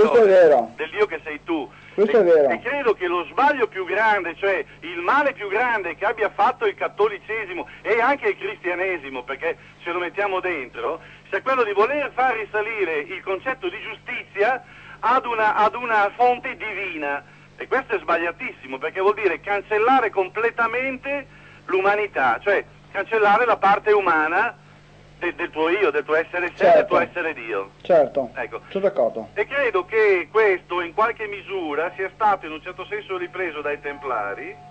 Questo è vero. del Dio che sei tu. Questo e, è vero. E credo che lo sbaglio più grande, cioè il male più grande che abbia fatto il cattolicesimo e anche il cristianesimo, perché ce lo mettiamo dentro, sia quello di voler far risalire il concetto di giustizia ad una, ad una fonte divina. E questo è sbagliatissimo, perché vuol dire cancellare completamente l'umanità, cioè cancellare la parte umana de- del tuo io, del tuo essere sé, del Certo. tuo essere Dio. Certo, Ecco. sono d'accordo. E credo che questo in qualche misura sia stato in un certo senso ripreso dai Templari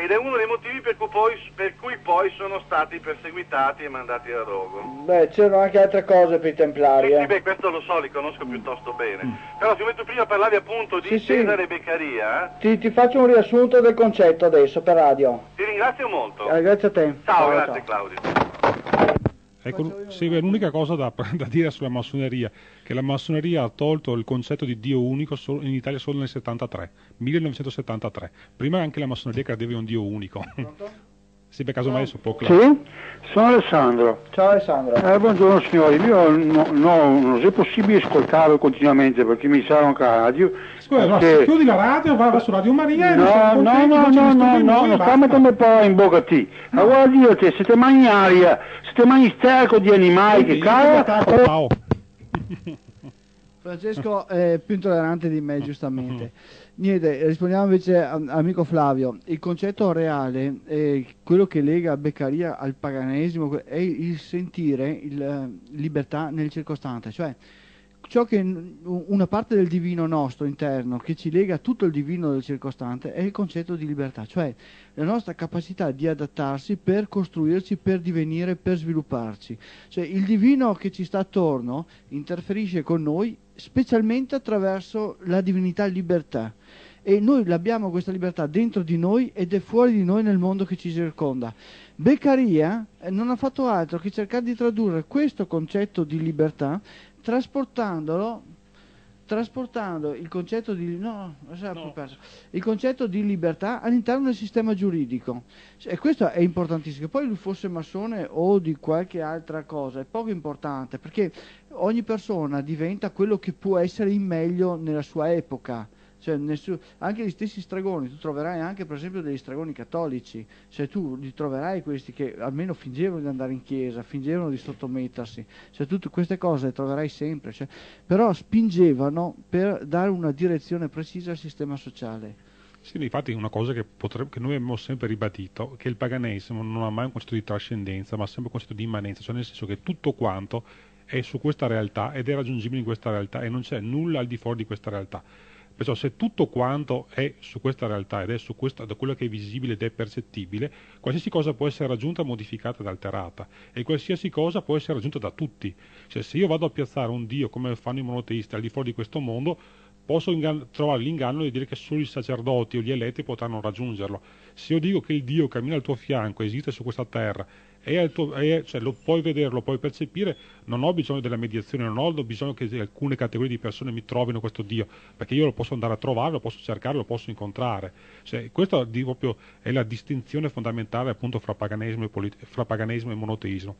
ed è uno dei motivi per cui poi, per cui poi sono stati perseguitati e mandati a rogo. Beh, c'erano anche altre cose per i templari, Sì, sì, eh. beh, questo lo so, li conosco piuttosto bene. Però siccome tu prima parlavi appunto di Sì, sì. Cesare Beccaria, Ti, ti faccio un riassunto del concetto adesso per radio. ti ringrazio molto. Eh, grazie a te. Ciao, grazie Claudio. Ecco, beh, l'unica cosa da, da dire sulla massoneria, che la massoneria ha tolto il concetto di Dio unico solo- in Italia solo nel 73, 1973. Prima anche la massoneria credeva in un Dio unico. Sì, per caso mai può Sì, sono Alessandro. Ciao Alessandro. Eh, buongiorno signori, io no, no, non è possibile ascoltarlo continuamente perché mi sarà anche la radio. Scusa, no, perché- chiudi la radio, va, va su Radio Maria e No, siamo no, no, no, no, no, basta. sta mettendo parola in bocca a te. Ma guarda Dio te, siete mangi aria, siete mangi sterco di animali che cara. Francesco è più intollerante di me, giustamente. Niente, rispondiamo invece all'amico Flavio. Il concetto reale, è quello che lega Beccaria al paganesimo, è il sentire il, eh, libertà nel circostante, cioè ciò che una parte del divino nostro interno che ci lega a tutto il divino del circostante è il concetto di libertà, cioè la nostra capacità di adattarsi per costruirci, per divenire, per svilupparci. Cioè il divino che ci sta attorno interferisce con noi specialmente attraverso la divinità libertà e noi l'abbiamo questa libertà dentro di noi ed è fuori di noi nel mondo che ci circonda. Beccaria eh, non ha fatto altro che cercare di tradurre questo concetto di libertà trasportandolo trasportando il concetto di no, perso. il concetto di libertà all'interno del sistema giuridico. E questo è importantissimo. Che poi lui fosse massone o di qualche altra cosa è poco importante perché ogni persona diventa quello che può essere in meglio nella sua epoca cioè, nessu- anche gli stessi stregoni, tu troverai anche per esempio degli stregoni cattolici, cioè tu li troverai questi che almeno fingevano di andare in chiesa, fingevano di sottomettersi, cioè tutte queste cose le troverai sempre, cioè, però spingevano per dare una direzione precisa al sistema sociale. Sì, infatti una cosa che, potrebbe- che noi abbiamo sempre ribadito, che il paganesimo non ha mai un concetto di trascendenza, ma sempre un concetto di immanenza, cioè nel senso che tutto quanto è su questa realtà ed è raggiungibile in questa realtà e non c'è nulla al di fuori di questa realtà. Perciò se tutto quanto è su questa realtà ed è su questa, da quello che è visibile ed è percettibile, qualsiasi cosa può essere raggiunta, modificata ed alterata e qualsiasi cosa può essere raggiunta da tutti. Cioè se io vado a piazzare un Dio come fanno i monoteisti al di fuori di questo mondo, posso trovare l'inganno di dire che solo i sacerdoti o gli eletti potranno raggiungerlo. Se io dico che il Dio cammina al tuo fianco, esiste su questa terra, è tuo- è- cioè, lo puoi vedere, lo puoi percepire, non ho bisogno della mediazione, non ho bisogno che alcune categorie di persone mi trovino questo Dio, perché io lo posso andare a trovare, lo posso cercare, lo posso incontrare. Cioè, questa proprio è la distinzione fondamentale appunto fra paganesimo e, polit- fra paganesimo e monoteismo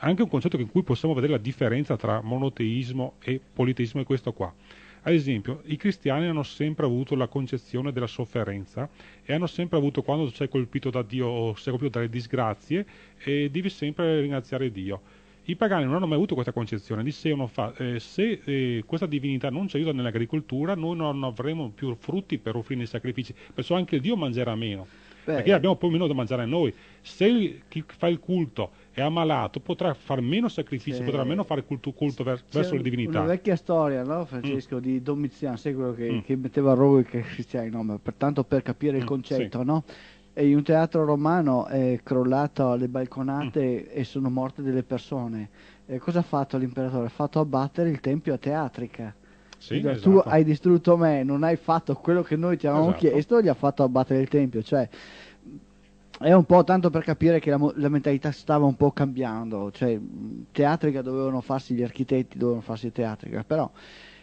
anche un concetto in cui possiamo vedere la differenza tra monoteismo e politeismo è questo qua. Ad esempio, i cristiani hanno sempre avuto la concezione della sofferenza e hanno sempre avuto, quando sei colpito da Dio o sei colpito dalle disgrazie, eh, devi sempre ringraziare Dio. I pagani non hanno mai avuto questa concezione, dicevano fa, eh, se eh, questa divinità non ci aiuta nell'agricoltura, noi non avremo più frutti per offrire i sacrifici, perciò anche Dio mangerà meno, Beh. perché abbiamo poi meno da mangiare noi. Se chi fa il culto è ammalato, potrà fare meno sacrifici, Sì. potrà meno fare culto, culto ver- verso le divinità. Una vecchia storia, no, Francesco, di Domiziano, sai quello che, Mm. che metteva a rogo i cristiani, no, ma per, capire il Mm, concetto, sì. no? In un teatro romano è crollato le Mm. balconate e sono morte delle persone. E cosa ha fatto l'imperatore? Ha fatto abbattere il tempio a Teatrica. Sì, Cioè, Tu esatto. hai distrutto me, non hai fatto quello che noi ti avevamo Esatto. chiesto, gli ha fatto abbattere il tempio. Cioè, è un po' tanto per capire che la, la mentalità stava un po' cambiando. Cioè, teatrica dovevano farsi gli architetti, dovevano farsi teatrica, però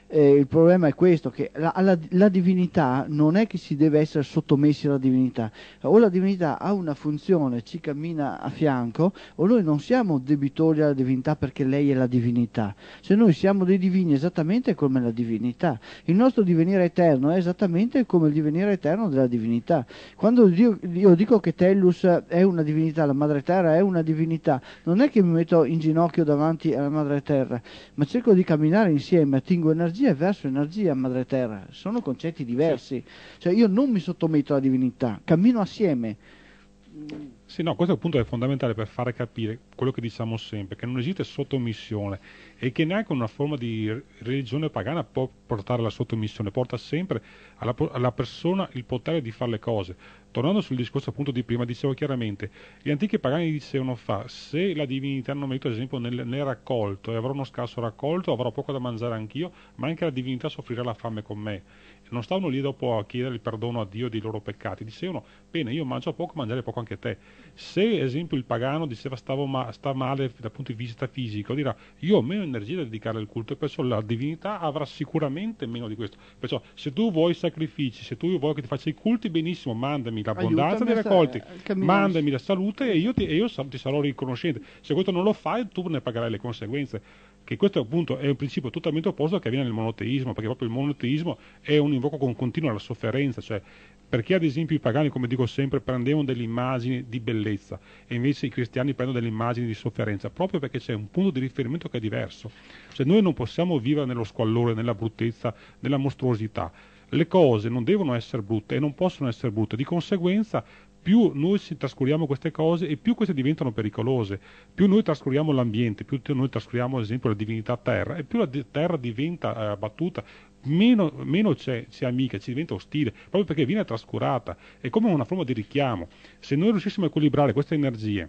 eh, il problema è questo, che la, alla- la divinità non è che si deve essere sottomessi alla divinità, o la divinità ha una funzione, ci cammina a fianco, o noi non siamo debitori alla divinità perché lei è la divinità, se noi siamo dei divini esattamente come la divinità, il nostro divenire eterno è esattamente come il divenire eterno della divinità. Quando io, io dico che Tellus è una divinità, la madre terra è una divinità, non è che mi metto in ginocchio davanti alla madre terra, ma cerco di camminare insieme, attingo energia e verso energia madre terra, sono concetti diversi, cioè io non mi sottometto alla divinità, cammino assieme. Sì, no, questo appunto è fondamentale per fare capire quello che diciamo sempre, che non esiste sottomissione e che neanche una forma di religione pagana può portare alla sottomissione, porta sempre alla, alla persona il potere di fare le cose. Tornando sul discorso appunto di prima, dicevo chiaramente, gli antichi pagani dicevano fa, se la divinità non aiuta ad esempio nel, nel raccolto e avrò uno scarso raccolto, avrò poco da mangiare anch'io, ma anche la divinità soffrirà la fame con me. Non stavano lì dopo a chiedere il perdono a Dio dei loro peccati, dicevano, bene, io mangio poco, mangiare poco anche te. Se ad esempio il pagano diceva stavo ma- sta male dal punto di vista fisico, dirà, io ho meno energia da dedicare al culto e perciò la divinità avrà sicuramente meno di questo. Perciò se tu vuoi sacrifici, se tu vuoi che ti faccia i culti, benissimo, mandami l'abbondanza Aiutami dei raccolti, camminare. mandami la salute e io, ti, e io ti sarò riconoscente. Se questo non lo fai, tu ne pagherai le conseguenze. Che questo appunto è un principio totalmente opposto che avviene nel monoteismo, perché proprio il monoteismo è un invoco con continua alla sofferenza, cioè perché ad esempio i pagani, come dico sempre, prendevano delle immagini di bellezza e invece i cristiani prendono delle immagini di sofferenza, proprio perché c'è un punto di riferimento che è diverso. Cioè noi non possiamo vivere nello squallore, nella bruttezza, nella mostruosità. Le cose non devono essere brutte e non possono essere brutte, di conseguenza più noi trascuriamo queste cose e più queste diventano pericolose, più noi trascuriamo l'ambiente, più noi trascuriamo ad esempio la divinità terra e più la terra diventa eh, abbattuta, meno, meno c'è, c'è amica, ci diventa ostile, proprio perché viene trascurata, è come una forma di richiamo. Se noi riuscissimo a equilibrare queste energie,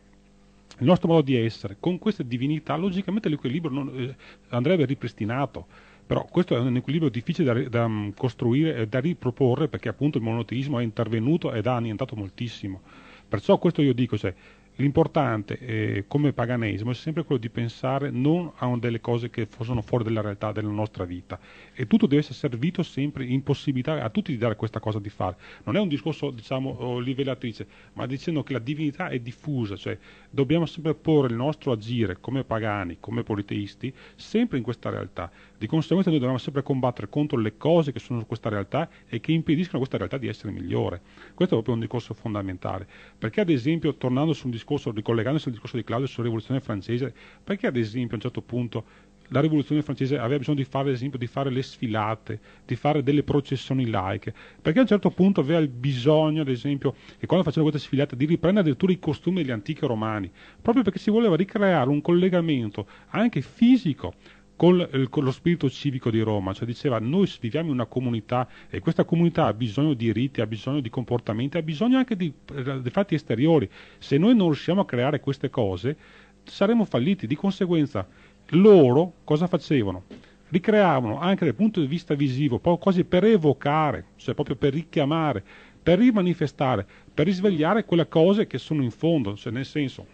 il nostro modo di essere con queste divinità, logicamente l'equilibrio non- eh, andrebbe ripristinato. Però questo è un equilibrio difficile da, da, mm, costruire e da riproporre perché appunto il monoteismo è intervenuto ed ha annientato moltissimo. Perciò questo io dico, cioè, l'importante eh, come paganesimo è sempre quello di pensare non a delle cose che sono fuori dalla realtà della nostra vita e tutto deve essere servito sempre in possibilità a tutti di dare questa cosa di fare. Non è un discorso diciamo livellatrice, ma dicendo che la divinità è diffusa, cioè dobbiamo sempre porre il nostro agire come pagani, come politeisti, sempre in questa realtà. Di conseguenza noi dobbiamo sempre combattere contro le cose che sono questa realtà e che impediscono a questa realtà di essere migliore. Questo è proprio un discorso fondamentale. Perché ad esempio, tornando sul discorso, ricollegandosi al discorso di Claudio sulla rivoluzione francese, perché ad esempio a un certo punto la rivoluzione francese aveva bisogno di fare, ad esempio, di fare le sfilate, di fare delle processioni laiche, perché a un certo punto aveva il bisogno, ad esempio, che quando facevano queste sfilate, di riprendere addirittura i costumi degli antichi romani, proprio perché si voleva ricreare un collegamento anche fisico con, il- con lo spirito civico di Roma, cioè diceva noi viviamo in una comunità e questa comunità ha bisogno di riti, ha bisogno di comportamenti, ha bisogno anche di, eh, di fatti esteriori. Se noi non riusciamo a creare queste cose saremo falliti, di conseguenza loro cosa facevano? Ricreavano anche dal punto di vista visivo, quasi per evocare, cioè proprio per richiamare, per rimanifestare, per risvegliare quelle cose che sono in fondo, cioè nel senso,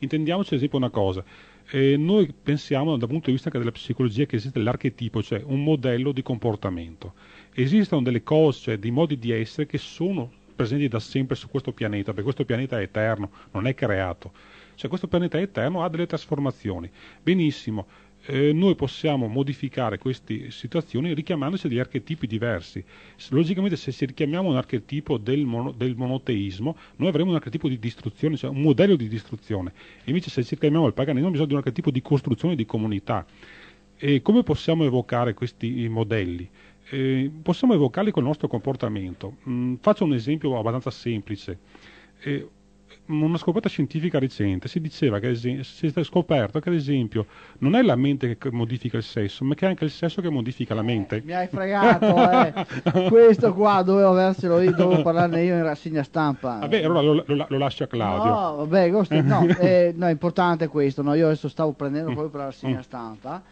intendiamoci ad esempio una cosa, eh, noi pensiamo dal punto di vista anche della psicologia che esiste l'archetipo, cioè un modello di comportamento. Esistono delle cose, cioè dei modi di essere che sono presenti da sempre su questo pianeta, perché questo pianeta è eterno, non è creato. Cioè questo pianeta è eterno, ha delle trasformazioni. Benissimo, eh, noi possiamo modificare queste situazioni richiamandoci degli archetipi diversi. Logicamente se ci richiamiamo un archetipo del, mono- del monoteismo, noi avremo un archetipo di distruzione, cioè un modello di distruzione. Invece se ci richiamiamo al paganesimo bisogna di un archetipo di costruzione di comunità. E come possiamo evocare questi modelli? Eh, possiamo evocarli col nostro comportamento. Mm, faccio un esempio abbastanza semplice. Eh, una scoperta scientifica recente si diceva che esempio, si è scoperto che ad esempio non è la mente che modifica il sesso, ma che è anche il sesso che modifica la mente. Mi hai fregato, eh. Questo qua dovevo avercelo io, dovevo parlarne io in rassegna stampa. Vabbè, allora lo, lo- lo lascio a Claudio. No, vabbè, no, eh, no, è importante questo, no? io adesso stavo prendendo proprio per la rassegna Mm. stampa.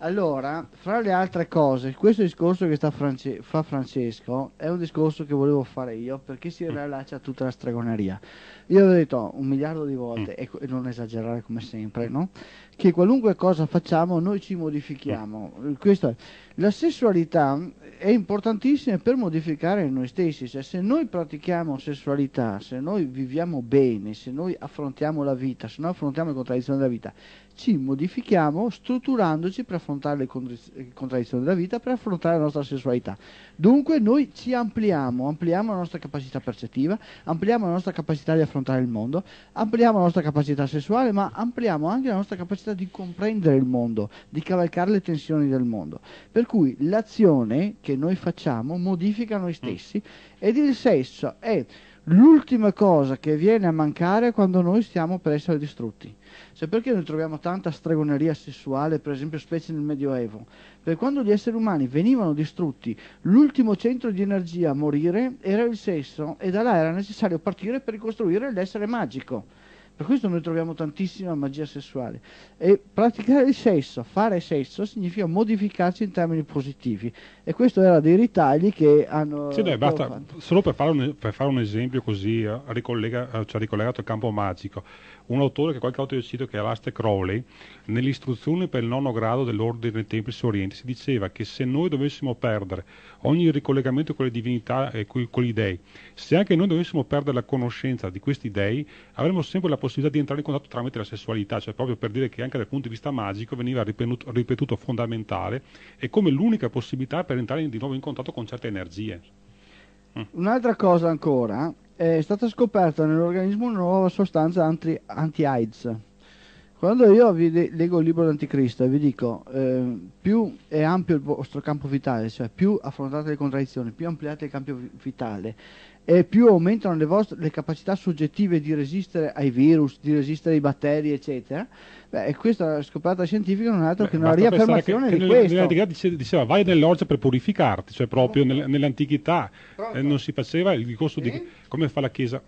Allora, fra le altre cose, questo discorso che sta France- fa Francesco è un discorso che volevo fare io perché si riallaccia a tutta la stregoneria. Io avevo detto un miliardo di volte, e, co- e non esagerare come sempre, no? che qualunque cosa facciamo noi ci modifichiamo. Questo è. La sessualità è importantissima per modificare noi stessi, cioè se noi pratichiamo sessualità, se noi viviamo bene, se noi affrontiamo la vita, se noi affrontiamo le contraddizioni della vita, ci modifichiamo strutturandoci per affrontare le contraddizioni della vita, per affrontare la nostra sessualità. Dunque noi ci ampliamo, ampliamo la nostra capacità percettiva, ampliamo la nostra capacità di affrontare il mondo, ampliamo la nostra capacità sessuale, ma ampliamo anche la nostra capacità di comprendere il mondo, di cavalcare le tensioni del mondo. Per cui l'azione che noi facciamo modifica noi stessi ed il sesso è l'ultima cosa che viene a mancare quando noi stiamo per essere distrutti. Cioè perché noi troviamo tanta stregoneria sessuale, per esempio specie nel Medioevo? Perché quando gli esseri umani venivano distrutti, l'ultimo centro di energia a morire era il sesso e da là era necessario partire per ricostruire l'essere magico. Per questo noi troviamo tantissima magia sessuale. E praticare il sesso, fare sesso, significa modificarci in termini positivi. E questo era dei ritagli che hanno... Sì, dai, basta, solo per fare un, per fare un esempio così, eh, ricollega- eh, cioè ricollegato al campo magico. Un autore che qualche volta io cito, che è Alastair Crowley, nelle istruzioni per il nono grado dell'ordine dei Templici Orienti, si diceva che se noi dovessimo perdere ogni ricollegamento con le divinità e con gli dei, se anche noi dovessimo perdere la conoscenza di questi dei, avremmo sempre la possibilità di entrare in contatto tramite la sessualità, cioè proprio per dire che anche dal punto di vista magico veniva ripetuto, ripetuto fondamentale e come l'unica possibilità per entrare di nuovo in contatto con certe energie. Un'altra cosa ancora, è stata scoperta nell'organismo una nuova sostanza anti- anti-AIDS. Quando io vi leggo il libro d'Anticristo e vi dico eh, più è ampio il vostro campo vitale, cioè più affrontate le contraddizioni, più ampliate il campo vi- vitale e più aumentano le, vostre, le capacità soggettive di resistere ai virus, di resistere ai batteri, eccetera, beh, e questa scoperta scientifica non è altro Beh, che una riaffermazione che, di che questo. nell'antichità dice- diceva vai nell'orgia per purificarti, cioè proprio nel- nell'antichità eh, non si faceva il discorso Sì? di come fa la Chiesa.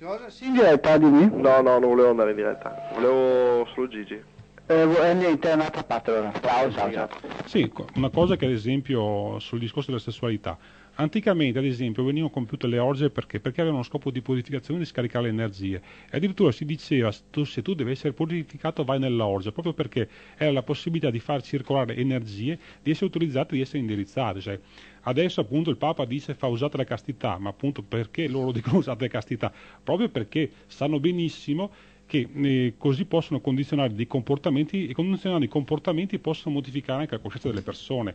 Cosa? Sì, in diretta, dimmi. No, no, non volevo andare in diretta, volevo solo Gigi. Eh, eh, niente, è un'altra parte allora. Ciao, ciao, ciao. Sì, una cosa che ad esempio sul discorso della sessualità. Anticamente, ad esempio, venivano compiute le orge perché? Perché avevano uno scopo di purificazione e di scaricare le energie. E addirittura si diceva, tu- se tu devi essere purificato vai nell'orgia, proprio perché era la possibilità di far circolare energie, di essere utilizzate, di essere indirizzate. Cioè, adesso appunto il Papa dice fa usate la castità, ma appunto perché loro dicono usate la castità? Proprio perché sanno benissimo che eh, così possono condizionare dei comportamenti e condizionando i comportamenti possono modificare anche la coscienza delle persone.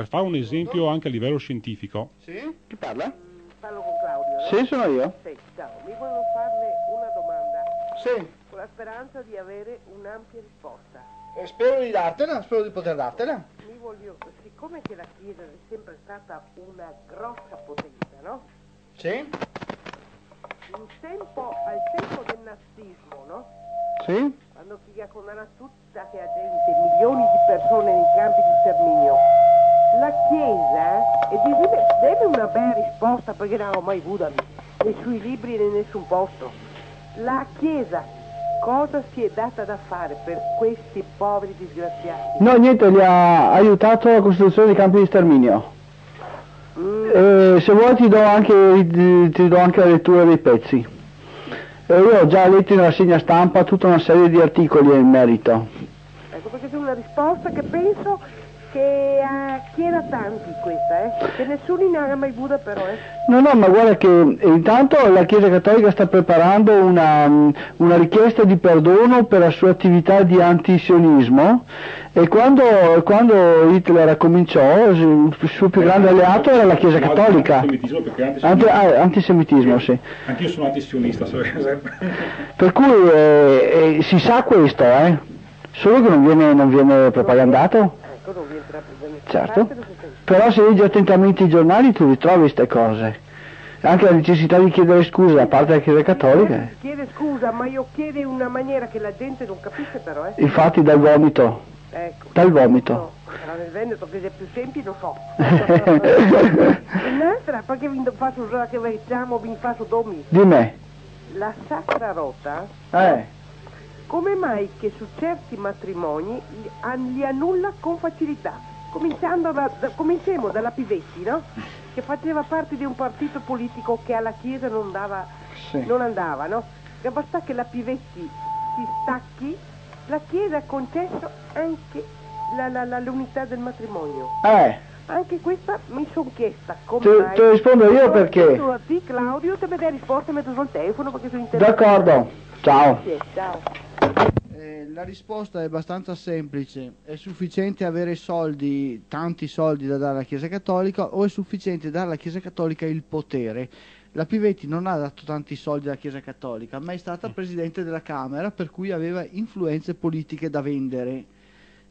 Per fare un esempio anche a livello scientifico, Sì? Chi parla? Parlo con Claudio. no? Sì, sono io. Sì, ciao. Mi volevo farle una domanda Sì. con la speranza di avere un'ampia risposta. Eh, spero di dartela, spero di poter dartela. Mi voglio, siccome che la Chiesa è sempre stata una grossa potenza, no? Sì? In tempo, al tempo del nazismo, no? Sì? Quando Kigakonara tutta che gente, milioni di persone nei campi di sterminio, risposta perché non ho mai avuto nei suoi libri né in nessun posto. La Chiesa cosa si è data da fare per questi poveri disgraziati? No, niente, gli ha aiutato la costruzione dei campi di sterminio. Mm, Eh, se vuoi ti do, anche, ti, ti do anche la lettura dei pezzi. Eh, io ho già letto in rassegna stampa tutta una serie di articoli in merito. ecco perché c'è una risposta che penso che eh, chieda tanti questa, eh? Che nessuno ne ha mai avuta però, eh? No, no, ma guarda che eh, intanto la Chiesa Cattolica sta preparando una, mm, una richiesta di perdono per la sua attività di antisionismo e quando, quando Hitler cominciò il suo più grande alleato era la Chiesa Cattolica. Antisemitismo perché Anti- ah, antisemitismo, sì. Anch'io sono antisionista, Per cui eh, eh, si sa questo, eh? Solo che non viene, non viene propagandato. Ecco, non vi entra bene. Certo. Però se leggi attentamente i giornali tu ritrovi queste cose. Anche la necessità di chiedere scusa da parte della Chiesa Cattolica. eh. Chiede scusa, ma io chiedo in una maniera che la gente non capisce però, eh? Infatti dal vomito. Ecco. Dal vomito. No, era nel Veneto che è più semplice lo so. Un'altra, perché vi faccio usare che facciamo, vi faccio domi. Di me. La sacra rota Eh. Come mai che su certi matrimoni li, an- li annulla con facilità? Cominciando da, da- cominciamo dalla Pivetti, no? Che faceva parte di un partito politico che alla Chiesa non, dava, Sì. non andava, no? Che basta che la Pivetti si stacchi, la Chiesa ha concesso anche la- la- la- l'unità del matrimonio. Eh, Anche questa mi sono chiesta come Te- mai. te rispondo io perché. Tu a te, Claudio, te mi dai risposta mentre sul telefono perché sono interessata. d'accordo. Ciao. Sì, ciao. Eh, la risposta è abbastanza semplice. È sufficiente avere soldi, tanti soldi da dare alla Chiesa Cattolica o è sufficiente dare alla Chiesa Cattolica il potere? La Pivetti non ha dato tanti soldi alla Chiesa Cattolica, ma è stata presidente della Camera per cui aveva influenze politiche da vendere.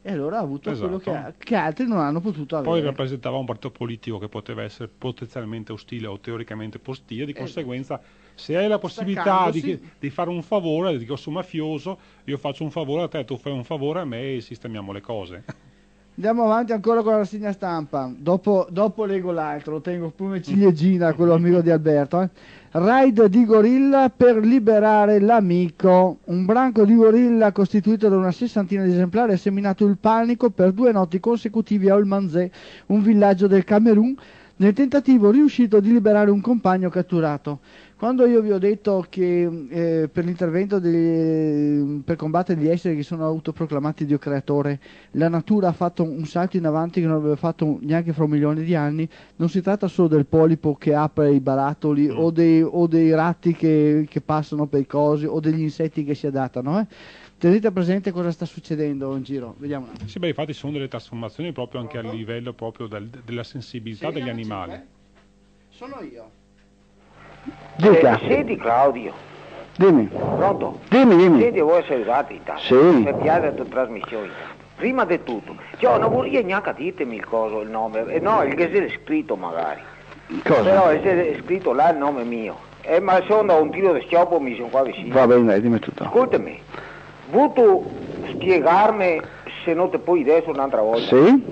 E allora ha avuto quello che, Esatto. ha- che altri non hanno potuto avere. Poi rappresentava un partito politico che poteva essere potenzialmente ostile o teoricamente ostile, di conseguenza se hai la possibilità di, di fare un favore, dico su mafioso, io faccio un favore a te, tu fai un favore a me e sistemiamo le cose. Andiamo avanti ancora con la rassegna stampa. Dopo, dopo leggo l'altro, lo tengo come ciliegina, quello amico di Alberto. eh. Raid di gorilla per liberare l'amico. Un branco di gorilla costituito da una sessantina di esemplari ha seminato il panico per due notti consecutivi a Olmanzé, un villaggio del Camerun, nel tentativo riuscito di liberare un compagno catturato. Quando io vi ho detto che eh, per l'intervento dei- per combattere gli esseri che sono autoproclamati Dio creatore, la natura ha fatto un salto in avanti che non aveva fatto neanche fra un milione di anni, non si tratta solo del polipo che apre i barattoli o, dei, o dei ratti che, che passano per i cosi o degli insetti che si adattano. Eh? Tenete presente cosa sta succedendo in giro. Vediamo un attimo. Sì, beh, infatti sono delle trasformazioni proprio anche a livello proprio del- della sensibilità degli animali. Sono io. Dica. Eh, senti Claudio, Dimmi. pronto? Dimmi, dimmi. Senti, vuoi salutare intanto? Sì. Mi piace la tua trasmissione. Prima di tutto, cioè, non vorrei neanche dirtemi il coso, il nome, eh, no, il che è scritto magari, Cosa? però è scritto là il nome mio. Eh, ma sono da un tiro di schioppo, mi sono qua vicino. Va bene, dai, dimmi tutto. Ascoltami, vuoi tu spiegarmi, se non ti puoi adesso un'altra volta, Sì?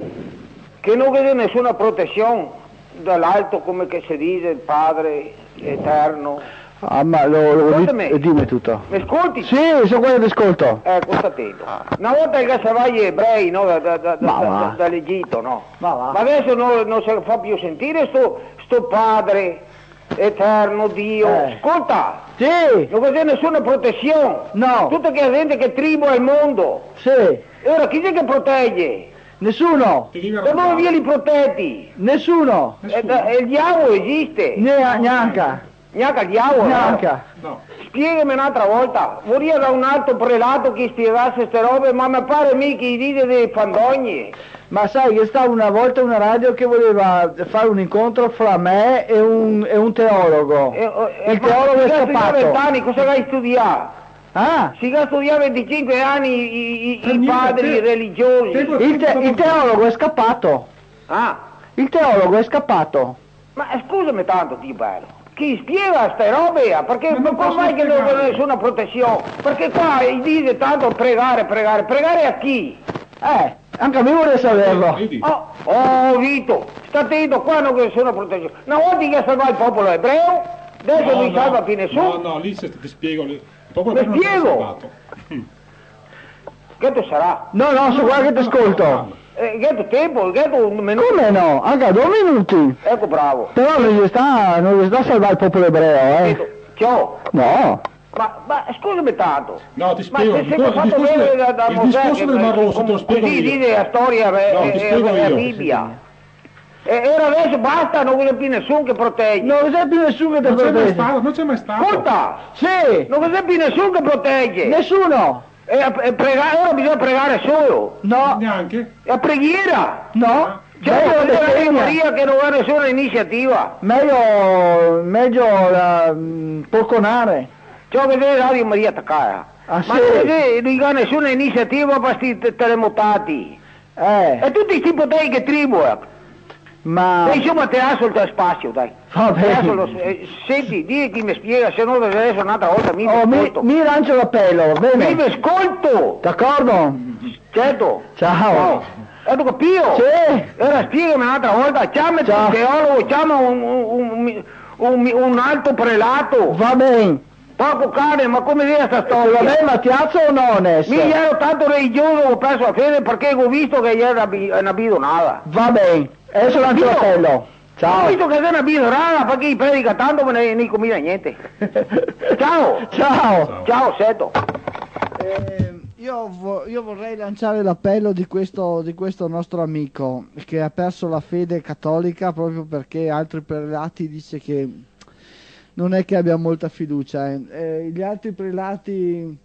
che non c'è nessuna protezione dall'alto, come che si dice, il Padre eterno. Ah, ma lo, lo Ascoltami. di- dimmi tutto. Mi ascolti? Sì, sono quello di ascolto. Ecco, sta attento. Una volta che savai gli ebrei, no, da, da, da, da- va. da- dall'Egitto, no? Ma va. Ma adesso non, non si fa più sentire sto, sto padre eterno Dio. Eh. Ascolta, Sì, non c'è nessuna protezione. no, Tutta che gente che tribo al mondo. sì, E ora chi è che protegge? Nessuno, dove bravo. vieni protetti? nessuno, E, da- e il diavolo esiste. Ne- neanche, Neanche il diavolo. neanche. No. Spiegami un'altra volta, vorrei da un altro prelato che spiegasse queste robe, ma mi pare mica i dite dei fandogne. Ma sai che stava una volta una radio che voleva fare un incontro fra me e un, e un teologo. E, e, Il ma teologo è scappato. 20 anni, cosa vai a studiare? Ah, Si va a studiare 25 anni i, i- i niente, padri te- religiosi. te- il, te- il teologo è scappato. Ah, Il teologo è scappato. ma scusami tanto, ti bello. Chi spiega ste robe? Perché Ma non come posso mai che non spiegare. nessuna protezione? Perché qua dice tanto pregare, pregare, pregare a chi? Eh, anche a me vorrei saperlo. Oh, oh Vito, sta attento, qua non c'è nessuna protezione. Una volta che salva il popolo ebreo, adesso No, non no, salva più nessuno. No, no, lì se ti spiego. lì- Essere spiego. salvato. Che tu sarà? No, no, sono qua che ti ascolto. Eh, che tu tempo, che tu un minuto. Come no? Anche a due minuti. Ecco bravo. Però non gli sta, non gli sta a salvare il popolo ebreo, eh. Ciao. No. Ma, ma scusami tanto. No, ti Ma spiego. se il sei fatto discorso, vedere da, da il Mosè discorso che- del Mar Rosso te lo spiego così io. dice la storia No, ti eh, spiego la io. Bibbia. E ora adesso basta, non c'è più nessuno che protegge. Non c'è più nessuno che ti Non c'è mai protegge. stato, non c'è mai stato. Ascolta, Sì, non c'è più nessuno che protegge. nessuno. E, e prega- ora bisogna pregare solo. No, Neanche. E a preghiera. no. Cioè, Meglio la la. Maria che non ha nessuna iniziativa. Meglio, meglio la, mm, porconare. Ciò che deve Radio Maria attaccare. Ah, Ma sì? non non ha nessuna iniziativa per questi terremotati. Eh, E tutti questi poteri che tribu. eh. Ma... E insomma te la solta spazio, dai. Va bene. solo- eh, senti, di chi mi spiega, se no adesso un'altra volta mi Oh, mi, mi lancio l'appello, va Mi bene? ascolto! D'accordo? Certo. Ciao. Hai capito? Sì. Ora spiegami un'altra volta, chiamati Ciao. un teologo, chiama un, un, un, un- alto prelato. Va bene. Porco cane, ma come dire sta Va storia? bene, ma ti alzo o no, Ness? Mi ero tanto religioso, ho perso la fede perché ho visto che io non abito nada. Va bene, adesso lancio Io- l'appello. Ho Ciao. visto che non abito nada perché predica tanto ma ne, ne combina niente. Ciao! Ciao. Ciao, Seto! Eh, io, vo- io vorrei lanciare l'appello di questo, di questo nostro amico che ha perso la fede cattolica proprio perché altri prelati dice che non è che abbia molta fiducia. eh. Eh, gli altri prelati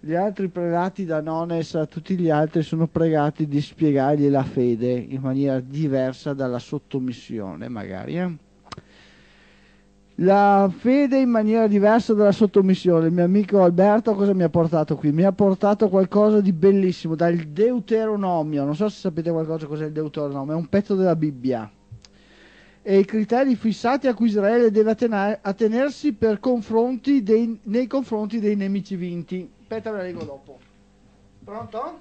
gli altri prelati da Nones a tutti gli altri sono pregati di spiegargli la fede in maniera diversa dalla sottomissione, magari. eh. La fede in maniera diversa dalla sottomissione. Il mio amico Alberto cosa mi ha portato qui? Mi ha portato qualcosa di bellissimo dal Deuteronomio. Non so se sapete qualcosa cos'è il Deuteronomio, è un pezzo della Bibbia. E i criteri fissati a cui Israele deve attenersi confronti dei- nei confronti dei nemici vinti. Aspetta, ve la leggo dopo. Pronto?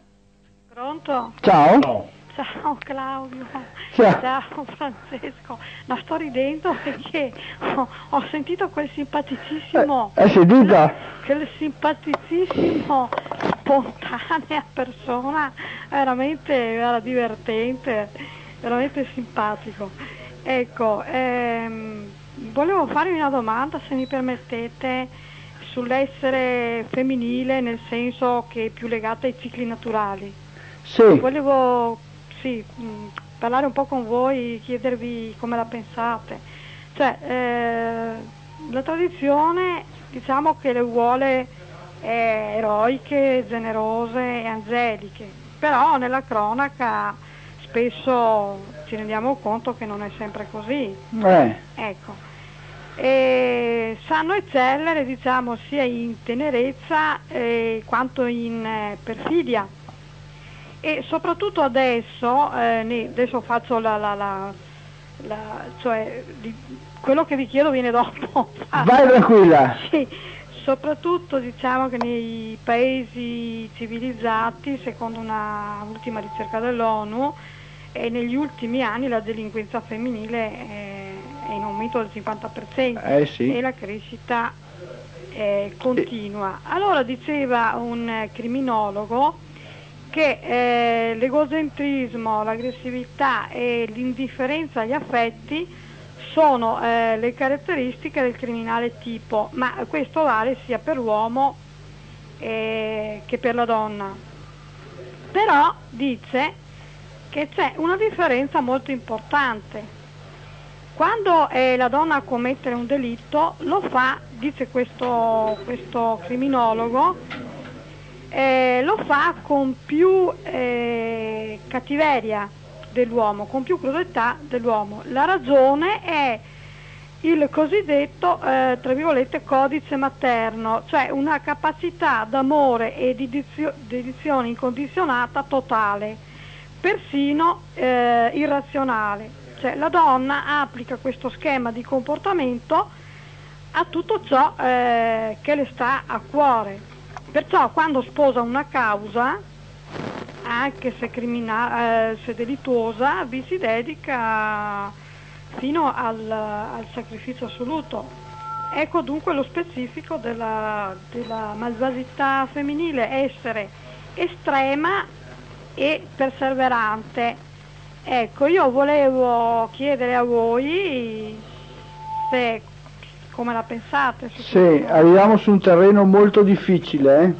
Pronto? Ciao. Ciao Claudio. Ciao. Ciao Francesco. No, sto ridendo perché ho, ho sentito quel simpaticissimo, Hai sentito? quel simpaticissimo, spontanea persona, veramente era divertente, veramente simpatico. Ecco, ehm, volevo farvi una domanda, se mi permettete, sull'essere femminile nel senso che è più legata ai cicli naturali. Sì. Volevo sì, mh, parlare un po' con voi, chiedervi come la pensate. Cioè, eh, la tradizione diciamo che le vuole eh, eroiche, generose e angeliche, però nella cronaca spesso ci rendiamo conto che non è sempre così. Eh. Ecco. E sanno eccellere diciamo sia in tenerezza eh, quanto in eh, perfidia e soprattutto adesso, eh, adesso faccio la, la- la- la- cioè di- quello che vi chiedo viene dopo. Vai tranquilla. Sì, soprattutto diciamo che nei paesi civilizzati, secondo una ultima ricerca dell'ONU, e negli ultimi anni la delinquenza femminile è, è in aumento del 50% Eh sì. e la crescita eh, continua. Allora diceva un eh, criminologo che eh, l'egocentrismo, l'aggressività e l'indifferenza agli affetti sono eh, le caratteristiche del criminale tipo, ma questo vale sia per l'uomo eh, che per la donna. Però dice che c'è una differenza molto importante. Quando è la donna a commettere un delitto, lo fa, dice questo, questo criminologo, eh, lo fa con più eh, cattiveria dell'uomo, con più crudeltà dell'uomo. La ragione è il cosiddetto, eh, tra virgolette, codice materno, cioè una capacità d'amore e di dizio- dedizione incondizionata totale, persino eh, irrazionale. Cioè la donna applica questo schema di comportamento a tutto ciò eh, che le sta a cuore. Perciò quando sposa una causa, anche se, eh, se delittuosa, vi si dedica fino al, al sacrificio assoluto. Ecco dunque lo specifico della, della malvagità femminile, essere estrema e perseverante. Ecco, io volevo chiedere a voi se come la pensate su Sì, arriviamo su un terreno molto difficile, eh?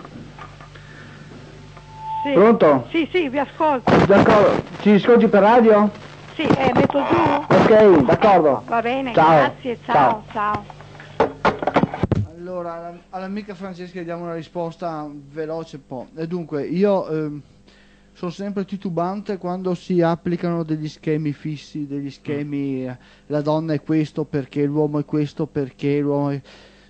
Sì. Pronto? Sì, sì, vi ascolto. D'accordo, ci ascolti per radio? Sì, eh, metto giù? Ok, d'accordo. Va bene, Ciao. grazie, ciao, ciao. Allora, alla- all'amica Francesca diamo una risposta veloce un po'. E dunque, io ehm, sono sempre titubante quando si applicano degli schemi fissi, degli schemi eh, la donna è questo perché l'uomo è questo perché l'uomo è...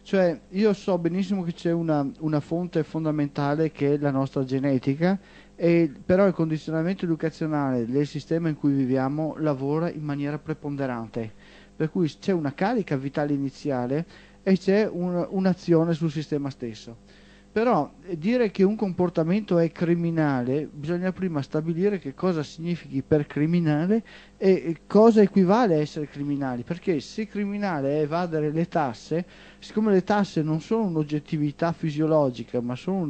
Cioè, io so benissimo che c'è una, una fonte fondamentale che è la nostra genetica, e, però il condizionamento educazionale del sistema in cui viviamo lavora in maniera preponderante. Per cui c'è una carica vitale iniziale e c'è un- un'azione sul sistema stesso. Però eh, dire che un comportamento è criminale, bisogna prima stabilire che cosa significhi per criminale e e cosa equivale a essere criminali, perché se criminale è evadere le tasse, siccome le tasse non sono un'oggettività fisiologica, ma sono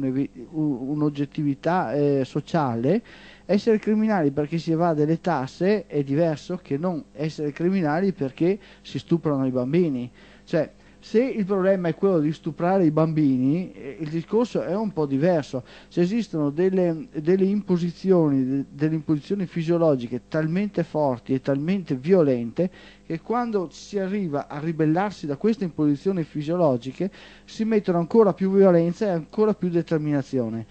un'oggettività eh, sociale, essere criminali perché si evade le tasse è diverso che non essere criminali perché si stuprano i bambini. Cioè, se il problema è quello di stuprare i bambini, eh, il discorso è un po' diverso. Se esistono delle, delle imposizioni, de- delle imposizioni fisiologiche talmente forti e talmente violente che quando si arriva a ribellarsi da queste imposizioni fisiologiche si mettono ancora più violenza e ancora più determinazione.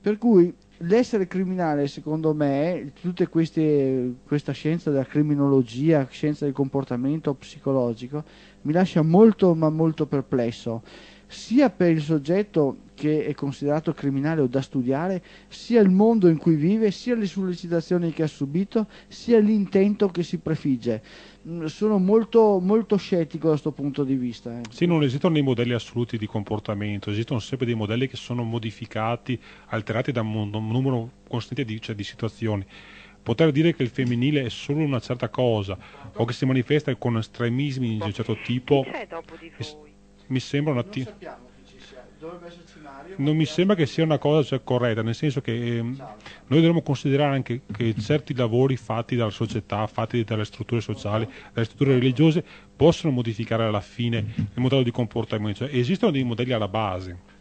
Per cui l'essere criminale, secondo me, tutta questa scienza della criminologia, scienza del comportamento psicologico, mi lascia molto ma molto perplesso, sia per il soggetto che è considerato criminale o da studiare, sia il mondo in cui vive, sia le sollecitazioni che ha subito, sia l'intento che si prefigge. Mm, Sono molto, molto scettico da questo punto di vista. eh. Sì, non esistono dei modelli assoluti di comportamento, esistono sempre dei modelli che sono modificati, alterati da un numero costante di, cioè, di situazioni. Poter dire che il femminile è solo una certa cosa o che si manifesta con estremismi di un certo tipo mi- mi sembra un attimo. Non mi sembra che sia una cosa cioè, corretta, nel senso che ehm, noi dovremmo considerare anche che certi lavori fatti dalla società, fatti dalle strutture sociali, dalle strutture religiose, possono modificare alla fine il modello di comportamento. Cioè, esistono dei modelli alla base.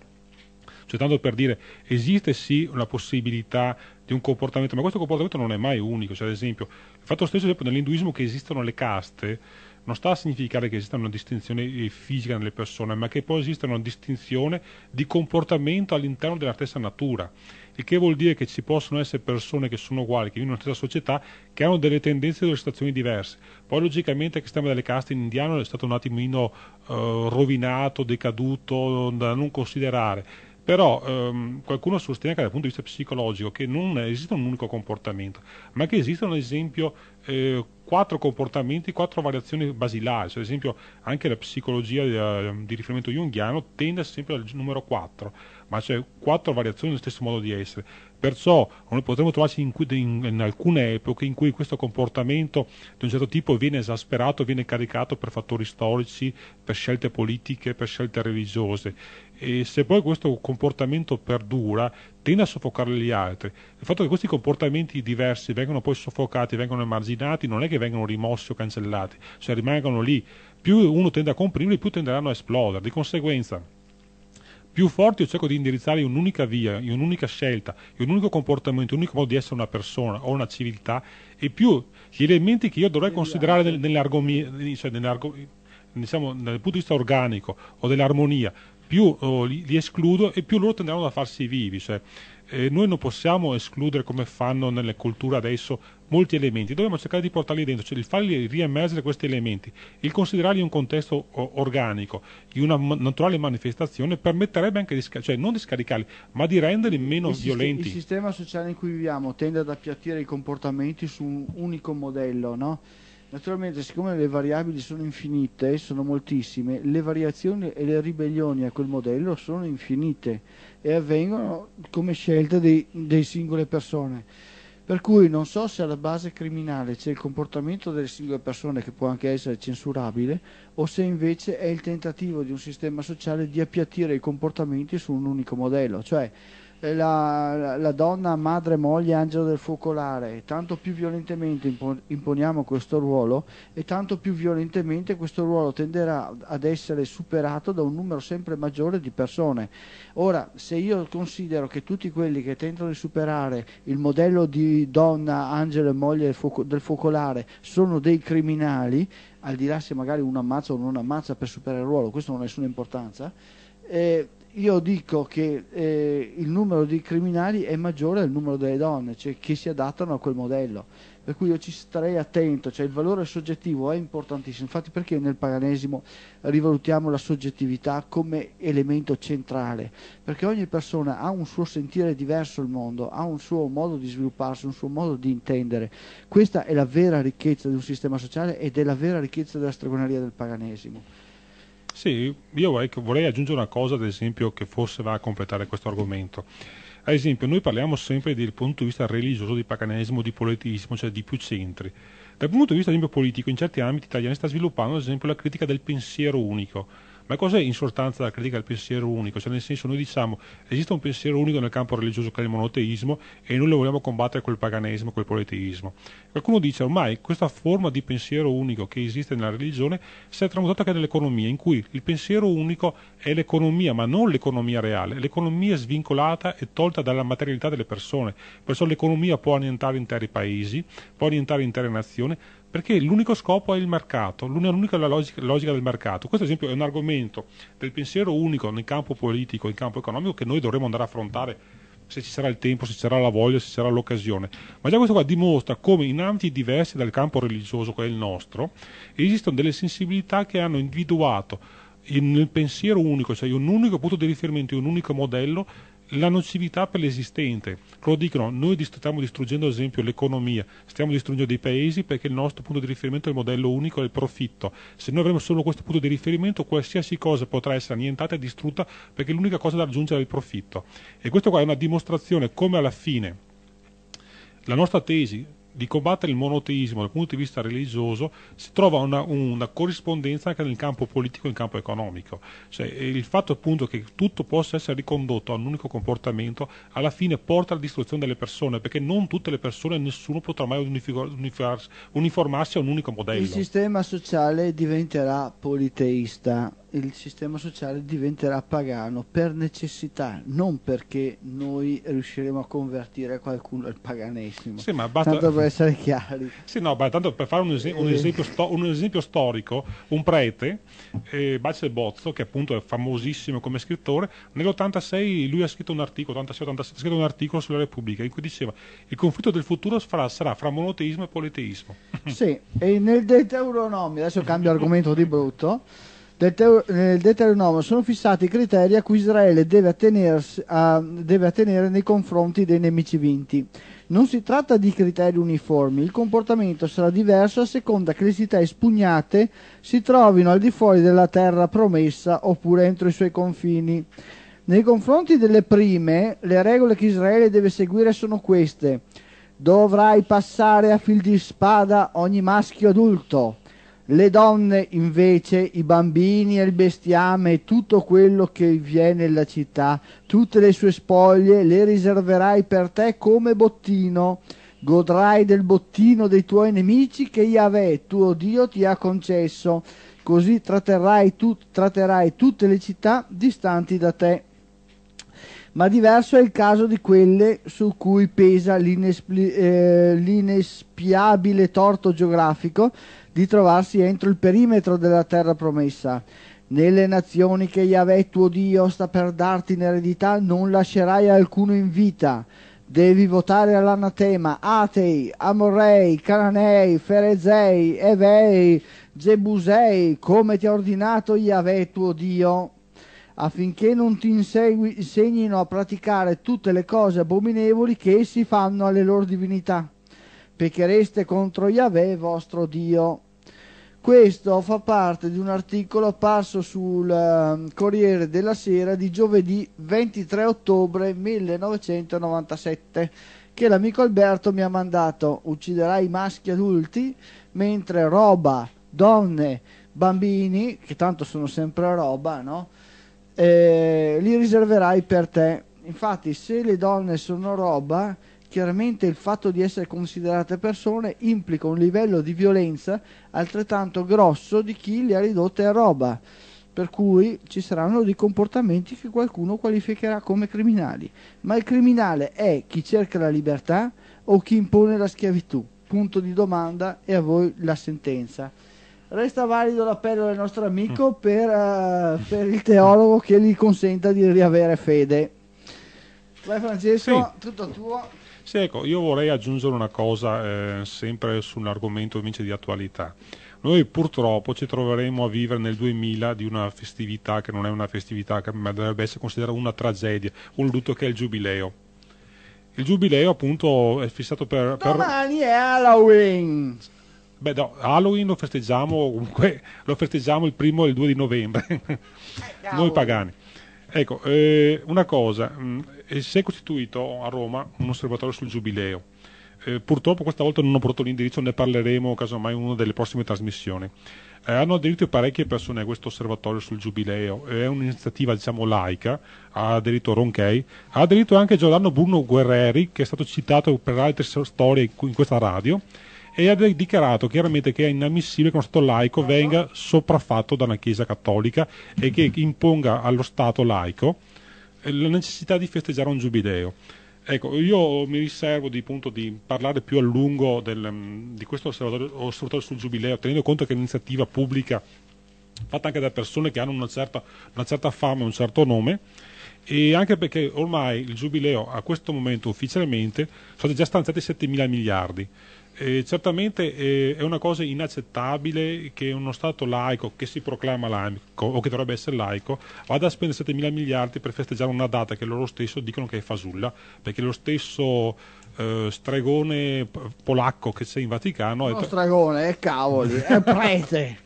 Cioè, tanto per dire, esiste sì una possibilità di un comportamento, ma questo comportamento non è mai unico. Cioè, ad esempio, il fatto stesso, esempio, nell'induismo che esistono le caste, non sta a significare che esista una distinzione eh, fisica nelle persone, ma che poi esista una distinzione di comportamento all'interno della stessa natura. Il che vuol dire che ci possono essere persone che sono uguali, che vivono nella stessa società, che hanno delle tendenze e delle situazioni diverse. Poi logicamente il sistema delle caste in indiano è stato un attimino eh, rovinato, decaduto, da non considerare. Però ehm, qualcuno sostiene che dal punto di vista psicologico che non esiste un unico comportamento, ma che esistono ad esempio eh, quattro comportamenti, quattro variazioni basilari. Cioè, ad esempio anche la psicologia di, di riferimento junghiano tende sempre al numero 4, ma c'è quattro variazioni dello stesso modo di essere. Perciò potremmo trovarci in, in- in alcune epoche in cui questo comportamento di un certo tipo viene esasperato, viene caricato per fattori storici, per scelte politiche, per scelte religiose. E se poi questo comportamento perdura, tende a soffocare gli altri. Il fatto che questi comportamenti diversi vengano poi soffocati, vengono emarginati, non è che vengano rimossi o cancellati, cioè rimangono lì. Più uno tende a comprimerli, più tenderanno a esplodere. Di conseguenza, più forte io cerco di indirizzare in un'unica via, in un'unica scelta, in un unico comportamento, in un unico modo di essere una persona o una civiltà, e più gli elementi che io dovrei considerare nel- nell'argomi- cioè nell'argo- diciamo, dal punto di vista organico o dell'armonia, più oh, li, li escludo e più loro tenderanno a farsi vivi. Cioè, eh, noi non possiamo escludere come fanno nelle culture adesso molti elementi, dobbiamo cercare di portarli dentro, cioè di farli riemergere questi elementi. Il considerarli in un contesto o- organico, in una ma- naturale manifestazione, permetterebbe anche di, cioè non di scaricarli, ma di renderli meno il, violenti. il sistema sociale in cui viviamo tende ad appiattire i comportamenti su un unico modello, no? Naturalmente, siccome le variabili sono infinite, sono moltissime, le variazioni e le ribellioni a quel modello sono infinite e avvengono come scelta dei, dei singole persone. Per cui non so se alla base criminale c'è il comportamento delle singole persone che può anche essere censurabile o se invece è il tentativo di un sistema sociale di appiattire i comportamenti su un unico modello, cioè la, la- la donna madre, moglie, angelo del focolare, tanto più violentemente impo- imponiamo questo ruolo e tanto più violentemente questo ruolo tenderà ad essere superato da un numero sempre maggiore di persone. Ora, se io considero che tutti quelli che tentano di superare il modello di donna, angelo e moglie del focolare sono dei criminali, al di là se magari uno ammazza o non ammazza per superare il ruolo, questo non ha nessuna importanza, eh, io dico che eh, il numero di criminali è maggiore del numero delle donne, cioè che si adattano a quel modello. Per cui io ci starei attento, cioè il valore soggettivo è importantissimo. Infatti perché nel paganesimo rivalutiamo la soggettività come elemento centrale? Perché ogni persona ha un suo sentire diverso il mondo, ha un suo modo di svilupparsi, un suo modo di intendere. Questa è la vera ricchezza di un sistema sociale ed è la vera ricchezza della stregoneria del paganesimo. Sì, io vorrei aggiungere una cosa, ad esempio, che forse va a completare questo argomento. Ad esempio, noi parliamo sempre del punto di vista religioso, di paganesimo, di politismo, cioè di più centri. Dal punto di vista, ad esempio, politico, in certi ambiti italiani sta sviluppando, ad esempio, la critica del pensiero unico. Ma cos'è in sostanza la critica del pensiero unico? Cioè, nel senso, noi diciamo esiste un pensiero unico nel campo religioso che è il monoteismo e noi lo vogliamo combattere col paganesimo, col politeismo. Qualcuno dice ormai questa forma di pensiero unico che esiste nella religione si è tramutata anche nell'economia, in cui il pensiero unico è l'economia, ma non l'economia reale. L'economia è svincolata e tolta dalla materialità delle persone. Perciò l'economia può annientare interi paesi, può annientare intere nazioni, perché l'unico scopo è il mercato, l'unica logica, logica, del mercato. Questo ad esempio è un argomento del pensiero unico nel campo politico, nel campo economico che noi dovremmo andare a affrontare se ci sarà il tempo, se ci sarà la voglia, se ci sarà l'occasione. Ma già questo qua dimostra come in ambiti diversi dal campo religioso, che è il nostro, esistono delle sensibilità che hanno individuato nel pensiero unico, cioè un unico punto di riferimento, un unico modello, la nocività per l'esistente. Lo dicono, noi stiamo distruggendo ad esempio l'economia, stiamo distruggendo dei paesi perché il nostro punto di riferimento è il modello unico, è il profitto. Se noi avremo solo questo punto di riferimento, qualsiasi cosa potrà essere annientata e distrutta perché l'unica cosa da raggiungere è il profitto. E questo qua è una dimostrazione come alla fine la nostra tesi di combattere il monoteismo dal punto di vista religioso si trova una, una corrispondenza anche nel campo politico e nel campo economico. Cioè, il fatto appunto che tutto possa essere ricondotto a un unico comportamento alla fine porta alla distruzione delle persone perché non tutte le persone, nessuno potrà mai uniformarsi a un unico modello. Il sistema sociale diventerà politeista il sistema sociale diventerà pagano per necessità, non perché noi riusciremo a convertire qualcuno al paganesimo. Sì, ma basta... Tanto per essere chiari. Sì, no, beh, tanto per fare un, es- un, esempio, sto- un esempio, storico, un prete, eh, Bace Bozzo, che appunto è famosissimo come scrittore, nell'86 lui ha scritto un articolo, 86-87, ha scritto un articolo sulla Repubblica in cui diceva il conflitto del futuro farà, sarà fra monoteismo e politeismo. Sì, e nel Deuteronomio, adesso cambio argomento di brutto, nel Deuteronomio sono fissati i criteri a cui Israele deve, a, deve attenere nei confronti dei nemici vinti. Non si tratta di criteri uniformi, il comportamento sarà diverso a seconda che le città espugnate si trovino al di fuori della terra promessa oppure entro i suoi confini. Nei confronti delle prime, le regole che Israele deve seguire sono queste. Dovrai passare a fil di spada ogni maschio adulto le donne invece, i bambini e il bestiame e tutto quello che viene nella città, tutte le sue spoglie le riserverai per te come bottino. Godrai del bottino dei tuoi nemici che Yahweh, tuo Dio, ti ha concesso. Così tratterai, tu, tratterai tutte le città distanti da te ma diverso è il caso di quelle su cui pesa l'inespli- eh, l'inespiabile torto geografico di trovarsi entro il perimetro della terra promessa. Nelle nazioni che Yahweh tuo Dio sta per darti in eredità non lascerai alcuno in vita. Devi votare all'anatema Atei, Amorrei, Cananei, Ferezei, Evei, Gebusei, come ti ha ordinato Yahweh tuo Dio, affinché non ti insegui, insegnino a praticare tutte le cose abominevoli che essi fanno alle loro divinità. Pecchereste contro Yahweh vostro Dio. Questo fa parte di un articolo apparso sul uh, Corriere della Sera di giovedì 23 ottobre 1997 che l'amico Alberto mi ha mandato. Ucciderai i maschi adulti mentre roba, donne, bambini, che tanto sono sempre roba, no? Eh, li riserverai per te. Infatti se le donne sono roba chiaramente il fatto di essere considerate persone implica un livello di violenza altrettanto grosso di chi le ha ridotte a roba, per cui ci saranno dei comportamenti che qualcuno qualificherà come criminali. Ma il criminale è chi cerca la libertà o chi impone la schiavitù? Punto di domanda e a voi la sentenza. Resta valido l'appello del nostro amico mm. per, uh, per il teologo che gli consenta di riavere fede. Vai Francesco, sì. tutto tuo. Sì, ecco, io vorrei aggiungere una cosa eh, sempre sull'argomento invece di attualità. Noi purtroppo ci troveremo a vivere nel 2000 di una festività che non è una festività, ma dovrebbe essere considerata una tragedia, un lutto che è il giubileo. Il giubileo appunto è fissato per... per... Domani è Halloween! Beh, no, Halloween lo festeggiamo comunque, lo festeggiamo il primo e il 2 di novembre, noi pagani. Ecco, eh, una cosa, mh, eh, si è costituito a Roma un osservatorio sul giubileo. Eh, purtroppo questa volta non ho portato l'indirizzo, ne parleremo casomai in una delle prossime trasmissioni. Eh, hanno aderito parecchie persone a questo osservatorio sul giubileo, è un'iniziativa diciamo laica, ha aderito Ronchey, ha aderito anche Giordano Bruno Guerreri che è stato citato per altre storie in questa radio e ha dichiarato chiaramente che è inammissibile che uno Stato laico venga sopraffatto da una Chiesa cattolica e che imponga allo Stato laico eh, la necessità di festeggiare un giubileo. Ecco, io mi riservo di, appunto, di parlare più a lungo del, mm, di questo osservatorio, osservatorio sul giubileo, tenendo conto che è un'iniziativa pubblica fatta anche da persone che hanno una certa, una certa fama e un certo nome e anche perché ormai il giubileo a questo momento ufficialmente sono già stanziati 7 mila miliardi. Eh, certamente eh, è una cosa inaccettabile che uno Stato laico che si proclama laico o che dovrebbe essere laico vada a spendere 7 mila miliardi per festeggiare una data che loro stesso dicono che è fasulla, perché lo stesso eh, stregone polacco che c'è in Vaticano No, detto- stragone, è cavoli, è prete.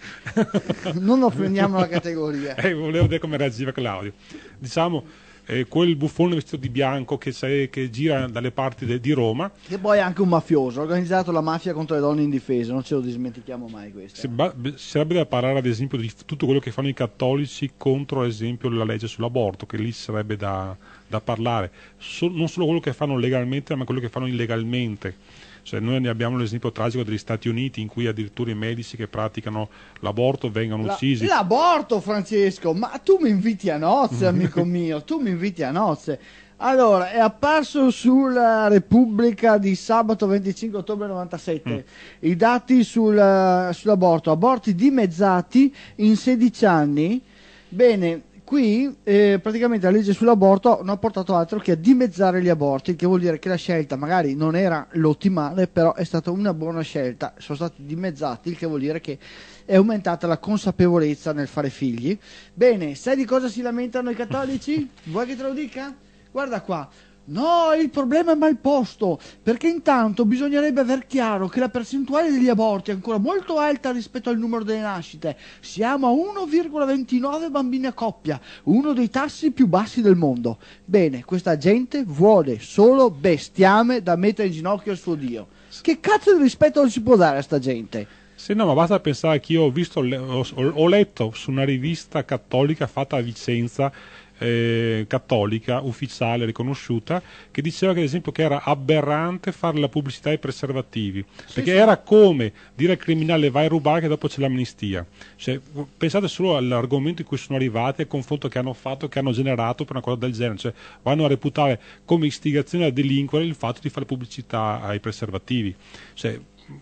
non offendiamo la categoria. Eh, volevo vedere come reagiva Claudio. Diciamo, eh, quel buffone vestito di bianco che, che gira dalle parti de- di Roma, Che poi è anche un mafioso, ha organizzato la mafia contro le donne indifese, non ce lo dimentichiamo mai questo. sarebbe da parlare ad esempio di tutto quello che fanno i cattolici contro ad esempio la legge sull'aborto, che lì sarebbe da, da parlare. So- non solo quello che fanno legalmente, ma quello che fanno illegalmente. Cioè, noi ne abbiamo l'esempio tragico degli Stati Uniti in cui addirittura i medici che praticano l'aborto vengono La- uccisi. l'aborto, Francesco, ma tu mi inviti a nozze, amico mio, tu mi inviti a nozze. Allora, è apparso sulla Repubblica di sabato 25 ottobre 97 Mm. i dati sul- sull'aborto, aborti dimezzati in 16 anni. Bene, qui eh, praticamente la legge sull'aborto non ha portato altro che a dimezzare gli aborti, il che vuol dire che la scelta magari non era l'ottimale, però è stata una buona scelta, sono stati dimezzati, il che vuol dire che è aumentata la consapevolezza nel fare figli. Bene, sai di cosa si lamentano i cattolici? Vuoi che te lo dica? Guarda qua. No, il problema è mal posto, perché intanto bisognerebbe aver chiaro che la percentuale degli aborti è ancora molto alta rispetto al numero delle nascite. Siamo a 1,29 bambini a coppia, uno dei tassi più bassi del mondo. Bene, questa gente vuole solo bestiame da mettere in ginocchio al suo Dio. Che cazzo di rispetto si può dare a sta gente? Sì, no, ma basta pensare che io ho, visto, ho, ho letto su una rivista cattolica fatta a Vicenza, eh, cattolica, ufficiale, riconosciuta, che diceva che ad esempio che era aberrante fare la pubblicità ai preservativi, perché era come dire al criminale vai a rubare che dopo c'è l'amnistia. Cioè, pensate solo all'argomento in cui sono arrivati, al confronto che hanno fatto, che hanno generato per una cosa del genere, cioè vanno a reputare come istigazione a delinquere il fatto di fare pubblicità ai preservativi. Cioè,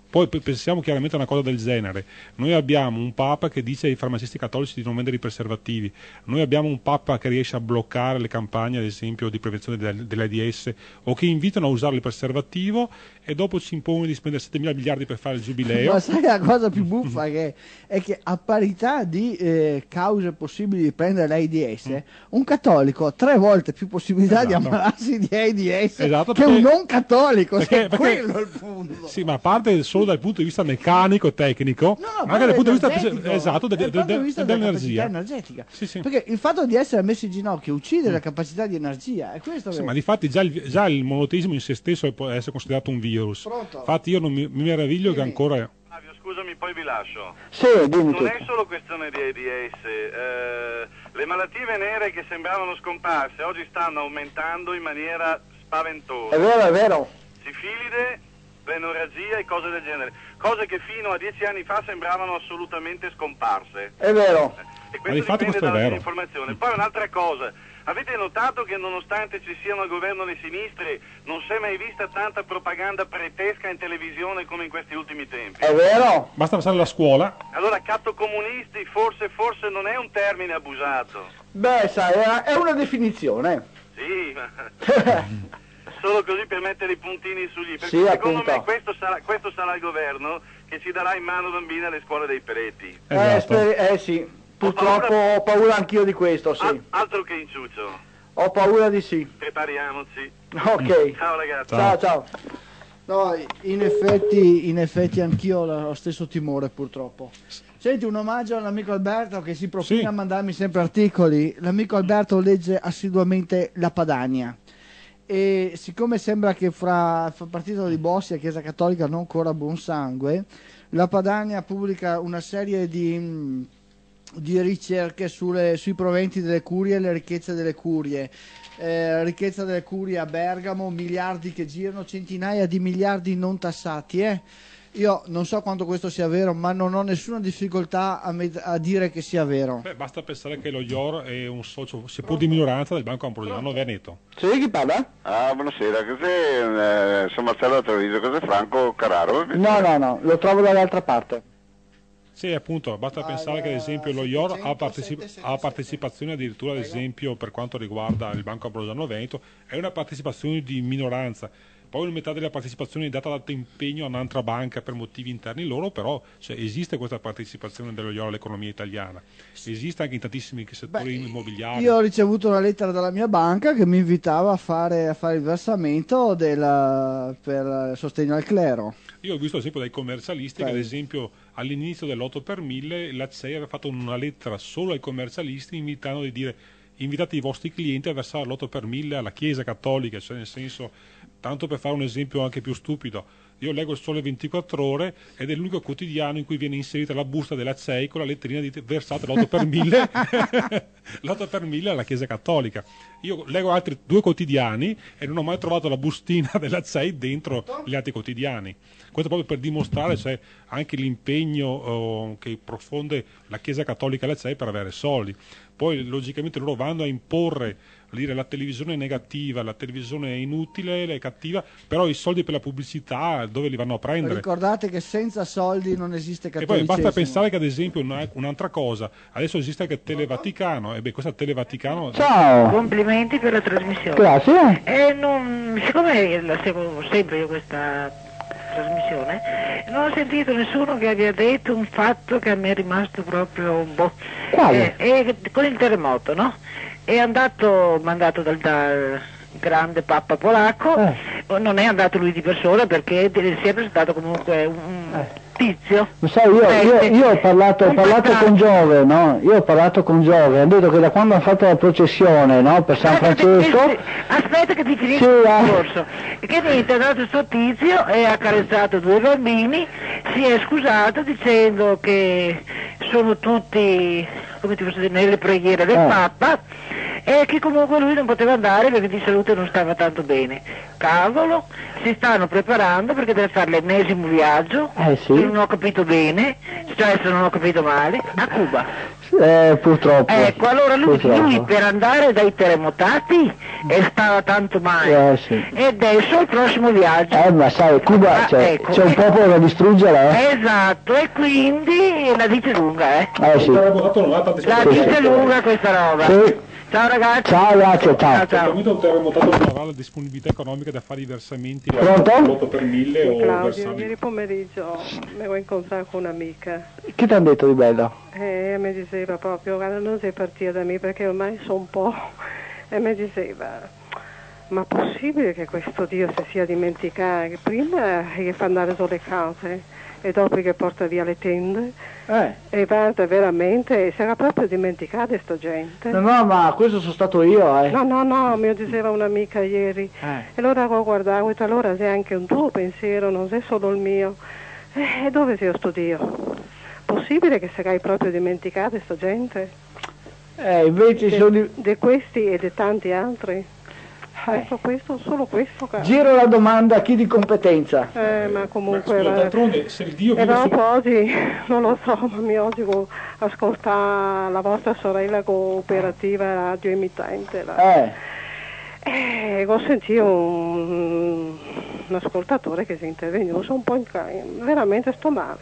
poi pensiamo chiaramente a una cosa del genere. Noi abbiamo un Papa che dice ai farmacisti cattolici di non vendere i preservativi. Noi abbiamo un Papa che riesce a bloccare le campagne, ad esempio, di prevenzione del- dell'AIDS o che invitano a usare il preservativo e dopo ci impongono di spendere 7 mila miliardi per fare il giubileo. Ma sai la cosa più buffa che è che a parità di eh, cause possibili di prendere l'AIDS, un cattolico ha tre volte più possibilità di Mm. Esatto. ammalarsi di AIDS Esatto, che perché- un non cattolico. perché- perché- quello è il punto. Sì, ma a parte solo dal punto di vista meccanico, tecnico, No, ma anche dal punto di vista esatto, de- de- de- di vista dell'energia. energetica. Sì, sì. Perché il fatto di essere messo in ginocchio uccide la capacità di energia. È questo Sì, che- ma di fatti già il, già il monoteismo in se stesso può essere considerato un virus. Pronto? Infatti io non mi, mi meraviglio che ancora... Flavio, scusami, poi vi lascio. Sì, dimmi Non è solo questione di AIDS, eh, le malattie venere che sembravano scomparse oggi stanno aumentando in maniera spaventosa. È vero, è vero. Sifilide, plenorragia e cose del genere. Cose che fino a dieci anni fa sembravano assolutamente scomparse. È vero. E Ma questo difatti dipende questo è dalla vero. informazione. Poi un'altra cosa, avete notato che nonostante ci siano al governo le sinistre, non si è mai vista tanta propaganda pretesca in televisione come in questi ultimi tempi? È vero. Basta passare alla scuola. Allora, catto comunisti forse, forse non è un termine abusato. Beh, sai, è- una definizione. Sì, ma solo così per mettere i puntini sugli i. Sì, secondo appunto. me questo sarà, questo sarà il governo che ci darà in mano bambini alle scuole dei preti. Eh, Esatto. speri- eh sì, purtroppo ho paura anch'io di questo, sì. Al- altro che inciuccio. Ho paura di sì. Prepariamoci. Ok. Ciao ragazzi. Ciao, ciao. No, in effetti, in effetti anch'io ho lo stesso timore purtroppo. Senti, un omaggio all'amico Alberto che si propone Sì. a mandarmi sempre articoli. L'amico Alberto legge assiduamente La Padania e siccome sembra che fra, fra Partito di Bossi e Chiesa Cattolica non corra buon sangue, La Padania pubblica una serie di, mh, di ricerche sulle- sui proventi delle curie e le ricchezze delle curie. Eh, ricchezza delle curie a Bergamo, miliardi che girano, centinaia di miliardi non tassati. eh. Io non so quanto questo sia vero, ma non ho nessuna difficoltà a, med- a dire che sia vero. Beh, basta pensare che lo IOR è un socio, seppur di minoranza, del Banco Ambrosiano Veneto. Sì, chi parla? Ah, buonasera, cos'è? Eh, sono Marcello da Treviso, cos'è Franco Carraro? No, no, no, lo trovo dall'altra parte. Sì, appunto, basta pensare che ad esempio lo IOR ha, partecip- ha partecipazione addirittura ad esempio per quanto riguarda il Banco Ambrosiano Veneto, è una partecipazione di minoranza. Poi metà della partecipazione è data dato impegno a un'altra banca per motivi interni loro, però cioè, esiste questa partecipazione dello IOR all'economia italiana. Esiste anche in tantissimi settori immobiliari. Io ho ricevuto una lettera dalla mia banca che mi invitava a fare, a fare il versamento della- per sostegno al clero. Io ho visto ad esempio dai commercialisti che ad esempio all'inizio dell'8 per 1000 la CEI aveva fatto una lettera solo ai commercialisti invitando di dire invitate i vostri clienti a versare l'8 per 1000 alla Chiesa Cattolica, cioè nel senso, tanto per fare un esempio anche più stupido, io leggo il Sole 24 ore ed è l'unico quotidiano in cui viene inserita la busta della CEI con la letterina di versate l'8 per 1000 l'8 per 1000 alla Chiesa Cattolica. Io leggo altri due quotidiani e non ho mai trovato la bustina della CEI dentro gli altri quotidiani. Questo proprio per dimostrare cioè, anche l'impegno oh, che profonde la Chiesa Cattolica e la CEI per avere soldi. Poi logicamente loro vanno a imporre dire, la televisione è negativa, la televisione è inutile, è cattiva, però i soldi per la pubblicità dove li vanno a prendere? Ricordate che senza soldi non esiste E poi cattolicesimo. basta pensare che ad esempio una- un'altra cosa, adesso esiste anche Televaticano, e beh questa Televaticano... Ciao. Complimenti per la trasmissione. Grazie. E non, siccome la seguo sempre io questa trasmissione, non ho sentito nessuno che abbia detto un fatto che a me è rimasto proprio boh. Quale? Eh, eh, con il terremoto, no? È andato mandato dal, dal grande Papa polacco, Eh. non è andato lui di persona perché si è presentato comunque un tizio. Lo sai, io, Eh, io- io ho parlato, ho parlato con Giove, no? Io ho parlato con Giove, hanno detto che da quando hanno fatto la processione, no? Per San Francesco, Aspetta che ti finisca Sì, il eh. discorso. Che niente, è andato sto tizio e ha carezzato due bambini, si è scusato dicendo che sono tutti, come ti posso dire, nelle preghiere del Eh. Papa e che comunque lui non poteva andare perché di salute non stava tanto bene. Cavolo, si stanno preparando perché deve fare l'ennesimo viaggio, Eh, sì. non ho capito bene, cioè se non ho capito male, a Cuba. Eh, purtroppo. Ecco, allora lui, Purtroppo. lui per andare dai terremotati e stava tanto male. Eh, sì. E adesso il prossimo viaggio. Eh, ma sai, Cuba Ah, cioè, ecco. c'è un popolo da distruggere, eh? Esatto, e quindi la dice lunga, eh. Eh sì. La dice lunga questa roba. Sì. Ciao ragazzi. Ciao, grazie, ciao. Sicuramente un terremotato non avrà la disponibilità economica da fare i versamenti Pronto? l'8 per 1000 o Claudio, versare ieri pomeriggio mi ho incontrato con un'amica Che ti hanno detto di bello? e mi diceva proprio, guarda non sei partita da me perché ormai sono un po'... e mi diceva, ma possibile che questo Dio si sia dimenticato? Che Prima che fa andare sulle case e dopo che porta via le tende Eh. e guarda veramente, si era proprio dimenticata sta gente. No, no, ma questo sono stato io, eh. No, no, no, mi diceva un'amica ieri. Eh. E allora ho guardato, detto, allora c'è anche un tuo pensiero, non è solo il mio. E dove sei sto Dio? Possibile che sarai proprio dimenticata sta gente? Eh, invece Di, sono di- di questi e di tanti altri? Ecco questo, solo questo caro. Giro la domanda a chi di competenza. Eh, ma comunque... Scusa, va- d'altronde se il Dio vive su- oggi, non lo so, ma mi oggi co- ascolta la vostra sorella cooperativa radio emittente. la- Eh. Eh, ho sentito un, un ascoltatore che si è intervenuto, sono un po' in veramente sto male.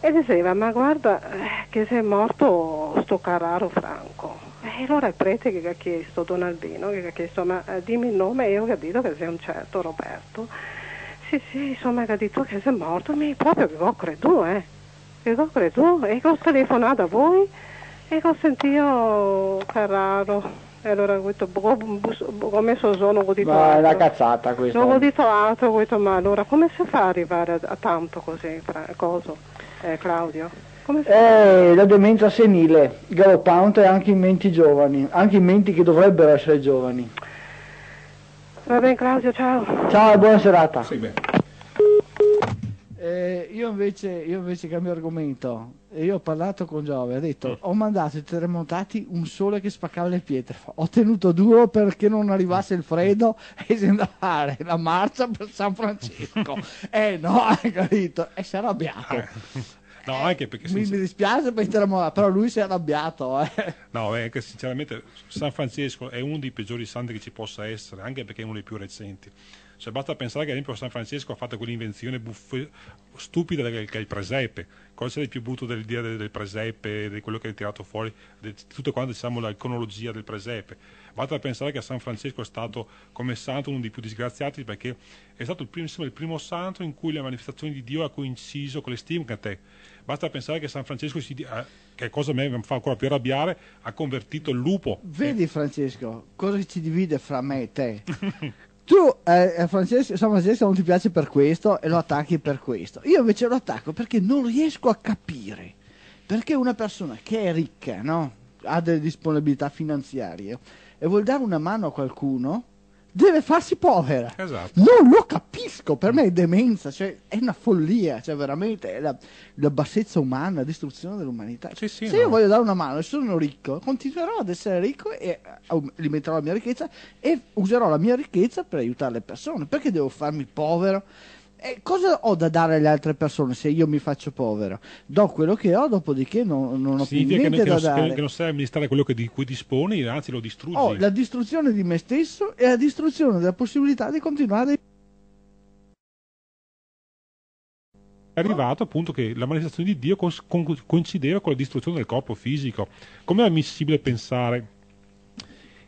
E diceva, ma guarda eh, che se è morto sto Carraro Franco. E allora il prete che ha chiesto, Don Albino, che ha chiesto, ma eh, dimmi il nome, e io ho capito che sei un certo Roberto. Sì, sì, insomma, ha detto che sei morto, mi proprio che ho creduto, eh. Che ho creduto, e che ho telefonato a voi, e che ho sentito Carraro. E allora ho detto, bus- ho messo sono, ho detto Ma è una cazzata questa. Non ho detto altro, ho detto, ma allora come si fa ad arrivare a, a tanto così, fra, coso, eh, Claudio? È la demenza senile, galoppante anche in menti giovani, anche in menti che dovrebbero essere giovani. Va bene Claudio, ciao. Ciao e buona serata. Sì. Eh, io, invece, io invece cambio argomento. E Io ho parlato con Giove, ha detto ho mandato i terremotati un sole che spaccava le pietre. Ho tenuto duro perché non arrivasse il freddo e si andava a fare la marcia per San Francesco. eh no, hai capito? E si è arrabbiato. No, anche perché Mi, mi dispiace per i terremotati, però lui si è arrabbiato. Eh. no, è che sinceramente San Francesco è uno dei peggiori santi che ci possa essere, anche perché è uno dei più recenti. Cioè, basta pensare che ad esempio San Francesco ha fatto quell'invenzione buffe- stupida che che è il presepe. Cosa c'è di più brutto del dia del, del presepe, di quello che è tirato fuori, di tutto quanto diciamo l'iconologia del presepe. Basta pensare che San Francesco è stato come santo uno dei più disgraziati perché è stato il primo, il primo santo in cui la manifestazione di Dio ha coinciso con le stigmate. Basta pensare che San Francesco, si, eh, che cosa mi fa ancora più arrabbiare, ha convertito il lupo. Vedi Francesco, cosa ci divide fra me e te? Tu, eh, eh, Francesco, San Francesco non ti piace per questo e lo attacchi per questo. Io invece lo attacco perché non riesco a capire perché una persona che è ricca, no? ha delle disponibilità finanziarie e vuol dare una mano a qualcuno, deve farsi povera. Esatto. Non lo capisco, per me è demenza, cioè, è una follia, cioè veramente è la, la bassezza umana, la distruzione dell'umanità. Sì, sì, Se no. io voglio dare una mano e sono ricco, continuerò ad essere ricco e eh, alimenterò la mia ricchezza e userò la mia ricchezza per aiutare le persone. Perché devo farmi povero? E cosa ho da dare alle altre persone se io mi faccio povero? Do quello che ho, dopodiché non, non ho più Significa che, niente che da non, che- dare. che non sai amministrare quello che- di cui disponi, anzi lo distruggi. Ho la distruzione di me stesso e la distruzione della possibilità di continuare È arrivato appunto che la manifestazione di Dio cons- con- coincideva con la distruzione del corpo fisico. Com'è ammissibile pensare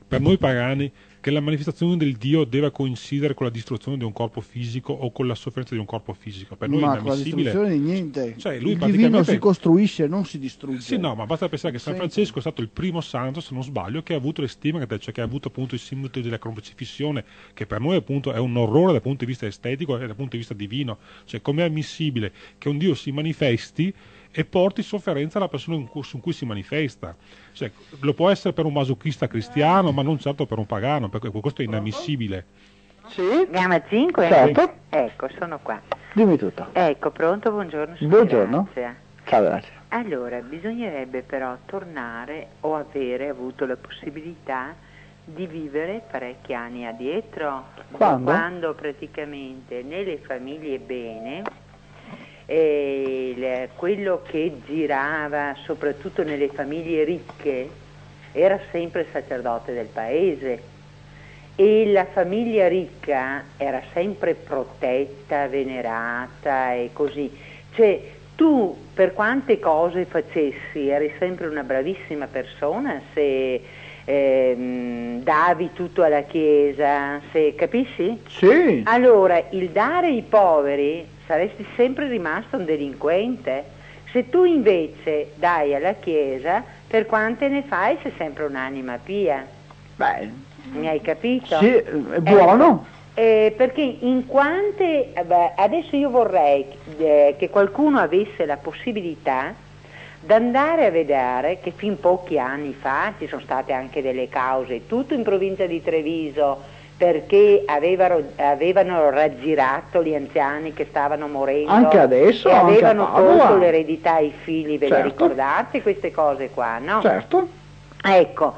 per noi pagani che la manifestazione del Dio deve coincidere con la distruzione di un corpo fisico o con la sofferenza di un corpo fisico? Per noi ma è con la distruzione di niente. Cioè, lui Il divino si costruisce, non si distrugge. Sì, no, ma basta pensare che San. Francesco è stato il primo santo, se non sbaglio, che ha avuto le stigmate, cioè che ha avuto appunto il simbolo della crocifissione, che per noi appunto è un orrore dal punto di vista estetico e dal punto di vista divino. Cioè, com'è ammissibile che un Dio si manifesti e porti sofferenza alla persona in cui- su cui si manifesta? Cioè, lo può essere per un masochista cristiano, ma non certo per un pagano, perché questo è inammissibile. Sì? Gamma 5? Certo. Ecco, sono qua. Dimmi tutto. Ecco, pronto, buongiorno. Buongiorno. Grazia. Ciao, grazie. Allora, bisognerebbe però tornare o avere avuto la possibilità di vivere parecchi anni addietro, Quando? quando praticamente nelle famiglie bene il- quello che girava soprattutto nelle famiglie ricche era sempre il sacerdote del paese e la famiglia ricca era sempre protetta, venerata e così. Cioè, tu per quante cose facessi eri sempre una bravissima persona se ehm, davi tutto alla Chiesa, se capisci? Sì. Allora, il dare ai poveri saresti sempre rimasto un delinquente. Se tu invece dai alla Chiesa, per quante ne fai sei sempre un'anima pia. Beh, Mi hai capito? sì, è buono. Eh, perché in quante eh, beh, adesso io vorrei eh, che qualcuno avesse la possibilità di andare a vedere che fin pochi anni fa ci sono state anche delle cause, tutto in provincia di Treviso, perché avevano, avevano raggirato gli anziani che stavano morendo Anche adesso, e avevano tolto l'eredità ai figli, ve le Certo. ricordate queste cose qua, no? Certo. Ecco,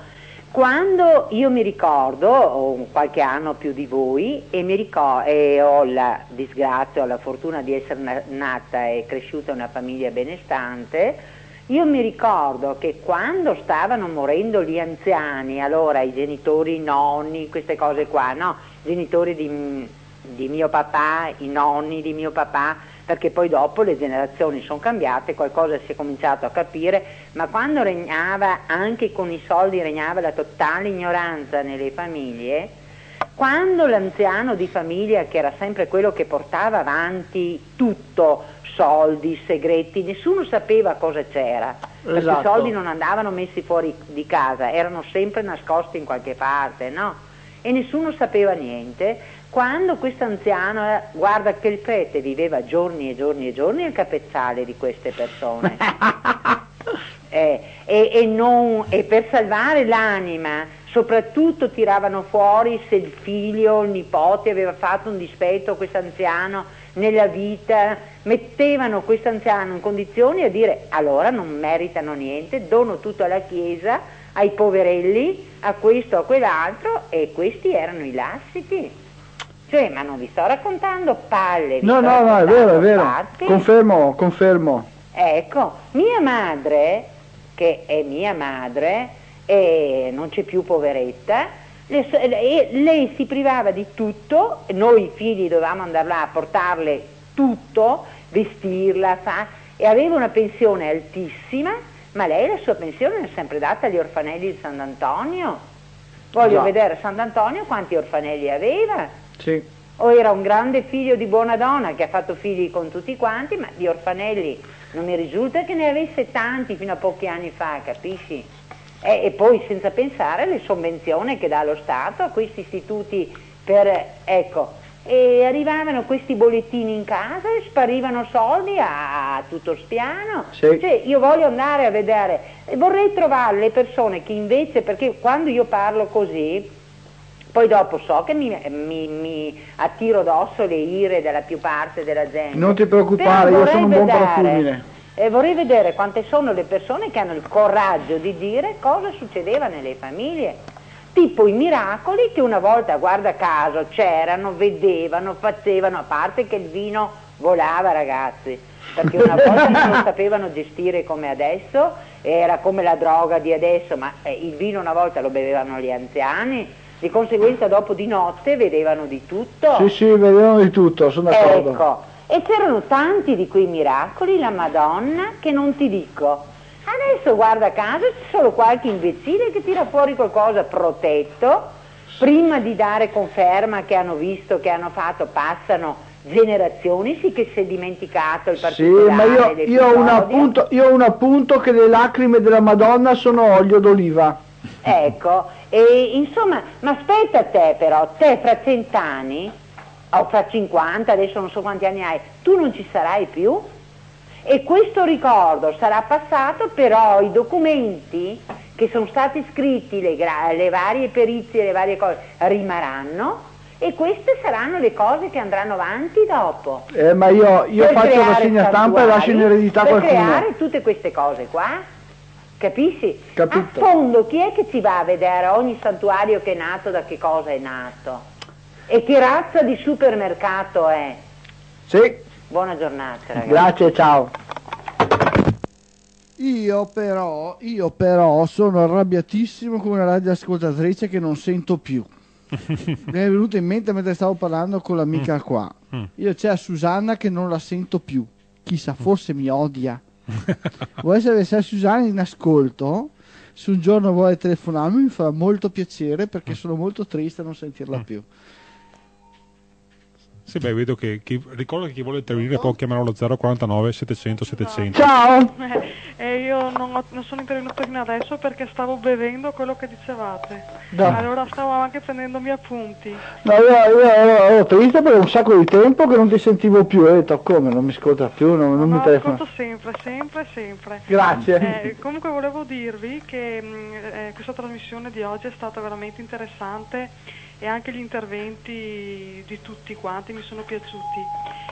quando io mi ricordo, ho qualche anno più di voi, e, mi ricor- e ho la disgrazia, ho la fortuna di essere na- nata e cresciuta in una famiglia benestante, io mi ricordo che quando stavano morendo gli anziani, allora i genitori, i nonni, queste cose qua, no? I genitori di, di mio papà, i nonni di mio papà, perché poi dopo le generazioni sono cambiate, qualcosa si è cominciato a capire, ma quando regnava, anche con i soldi regnava la totale ignoranza nelle famiglie, quando l'anziano di famiglia, che era sempre quello che portava avanti tutto, soldi, segreti, nessuno sapeva cosa c'era, perché Esatto. i soldi non andavano messi fuori di casa, erano sempre nascosti in qualche parte, no? E nessuno sapeva niente. Quando questo anziano, eh, guarda che il prete viveva giorni e giorni e giorni al capezzale di queste persone. Eh, e, e non- e per salvare l'anima, soprattutto tiravano fuori se il figlio, il nipote aveva fatto un dispetto a questo anziano nella vita, mettevano questo anziano in condizioni a dire allora non meritano niente, dono tutto alla Chiesa, ai poverelli, a questo, a quell'altro e questi erano i lassiti. Cioè, ma non vi sto raccontando palle, No, no, no, è vero, è vero. fatti. Confermo, confermo. Ecco, mia madre, che è mia madre, e non c'è più poveretta, le e lei si privava di tutto, noi figli dovevamo andare là a portarle tutto, vestirla, fa- e aveva una pensione altissima, ma lei la sua pensione l'ha sempre data agli orfanelli di Sant'Antonio. Voglio Già. vedere Sant'Antonio quanti orfanelli aveva. Sì. O era un grande figlio di buona donna che ha fatto figli con tutti quanti, ma di orfanelli non mi risulta che ne avesse tanti fino a pochi anni fa, capisci? E, e poi senza pensare alle sovvenzioni che dà lo Stato a questi istituti per, ecco, e arrivavano questi bollettini in casa e sparivano soldi a, tutto spiano. Sì. Cioè, io voglio andare a vedere, e vorrei trovare le persone che invece, perché quando io parlo così, poi dopo so che mi, mi- mi attiro addosso le ire della più parte della gente. Non ti preoccupare, io sono un buon parafulmine. E vorrei vedere quante sono le persone che hanno il coraggio di dire cosa succedeva nelle famiglie. Tipo i miracoli che una volta, guarda caso, c'erano, vedevano, facevano, a parte che il vino volava ragazzi, perché una volta non sapevano gestire come adesso, era come la droga di adesso, ma eh, il vino una volta lo bevevano gli anziani, di conseguenza dopo di notte vedevano di tutto. Sì, sì, vedevano di tutto, sono d'accordo. Ecco, e c'erano tanti di quei miracoli, la Madonna, che non ti dico. Adesso guarda caso c'è solo qualche imbecille che tira fuori qualcosa protetto, prima di dare conferma che hanno visto, che hanno fatto, passano generazioni, sì che si è dimenticato il Sì, particolare ma io, io ho un appunto, io ho un appunto che le lacrime della Madonna sono olio d'oliva. Ecco, e insomma, ma aspetta te però, te fra cent'anni, o fra 50, adesso non so quanti anni hai, tu non ci sarai più? E questo ricordo sarà passato, però i documenti che sono stati scritti, le, le varie perizie, le varie cose, rimarranno e queste saranno le cose che andranno avanti dopo. Eh, ma io, io Per faccio creare rassegna stampa e lascio in eredità per qualcuno. creare tutte queste cose qua, capisci? Capito. A fondo chi è che ci va a vedere ogni santuario che è nato, da che cosa è nato? E che razza di supermercato è? Sì, Buona giornata ragazzi. grazie, ciao. Io però, io però sono arrabbiatissimo con una radioascoltatrice che non sento più. Mi è venuto in mente mentre stavo parlando con l'amica qua. Mm. Io c'è a Susanna che non la sento più. Chissà, forse mi odia. Vuoi sapere se Susanna è in ascolto? Se un giorno vuole telefonarmi mi fa molto piacere perché sono molto triste a non sentirla più. Sì, beh, vedo che chi, ricordo che chi vuole intervenire può chiamare allo 049 700 700. Ciao! E io non, ho- non sono intervenuta fino adesso perché stavo bevendo quello che dicevate. Da. Allora stavo anche prendendomi appunti. No, io, io ero, ero triste per un sacco di tempo che non ti sentivo più e ho detto come non mi ascolta più, non, non mi No, telefona. ascolto sempre, sempre, sempre. Grazie. Eh, comunque volevo dirvi che mh, eh, questa trasmissione di oggi è stata veramente interessante e anche gli interventi di tutti quanti mi sono piaciuti.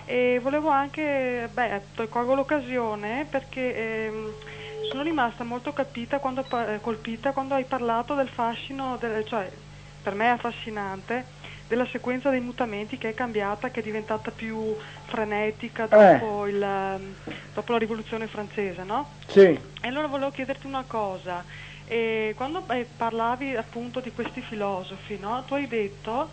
E volevo anche, beh, colgo l'occasione perché ehm, sono rimasta molto capita quando, eh, colpita quando hai parlato del fascino, del- cioè per me è affascinante, della sequenza dei mutamenti che è cambiata, che è diventata più frenetica dopo, il, ehm, dopo la rivoluzione francese, no? Sì. E allora volevo chiederti una cosa, eh, quando eh, parlavi appunto di questi filosofi, no? tu hai detto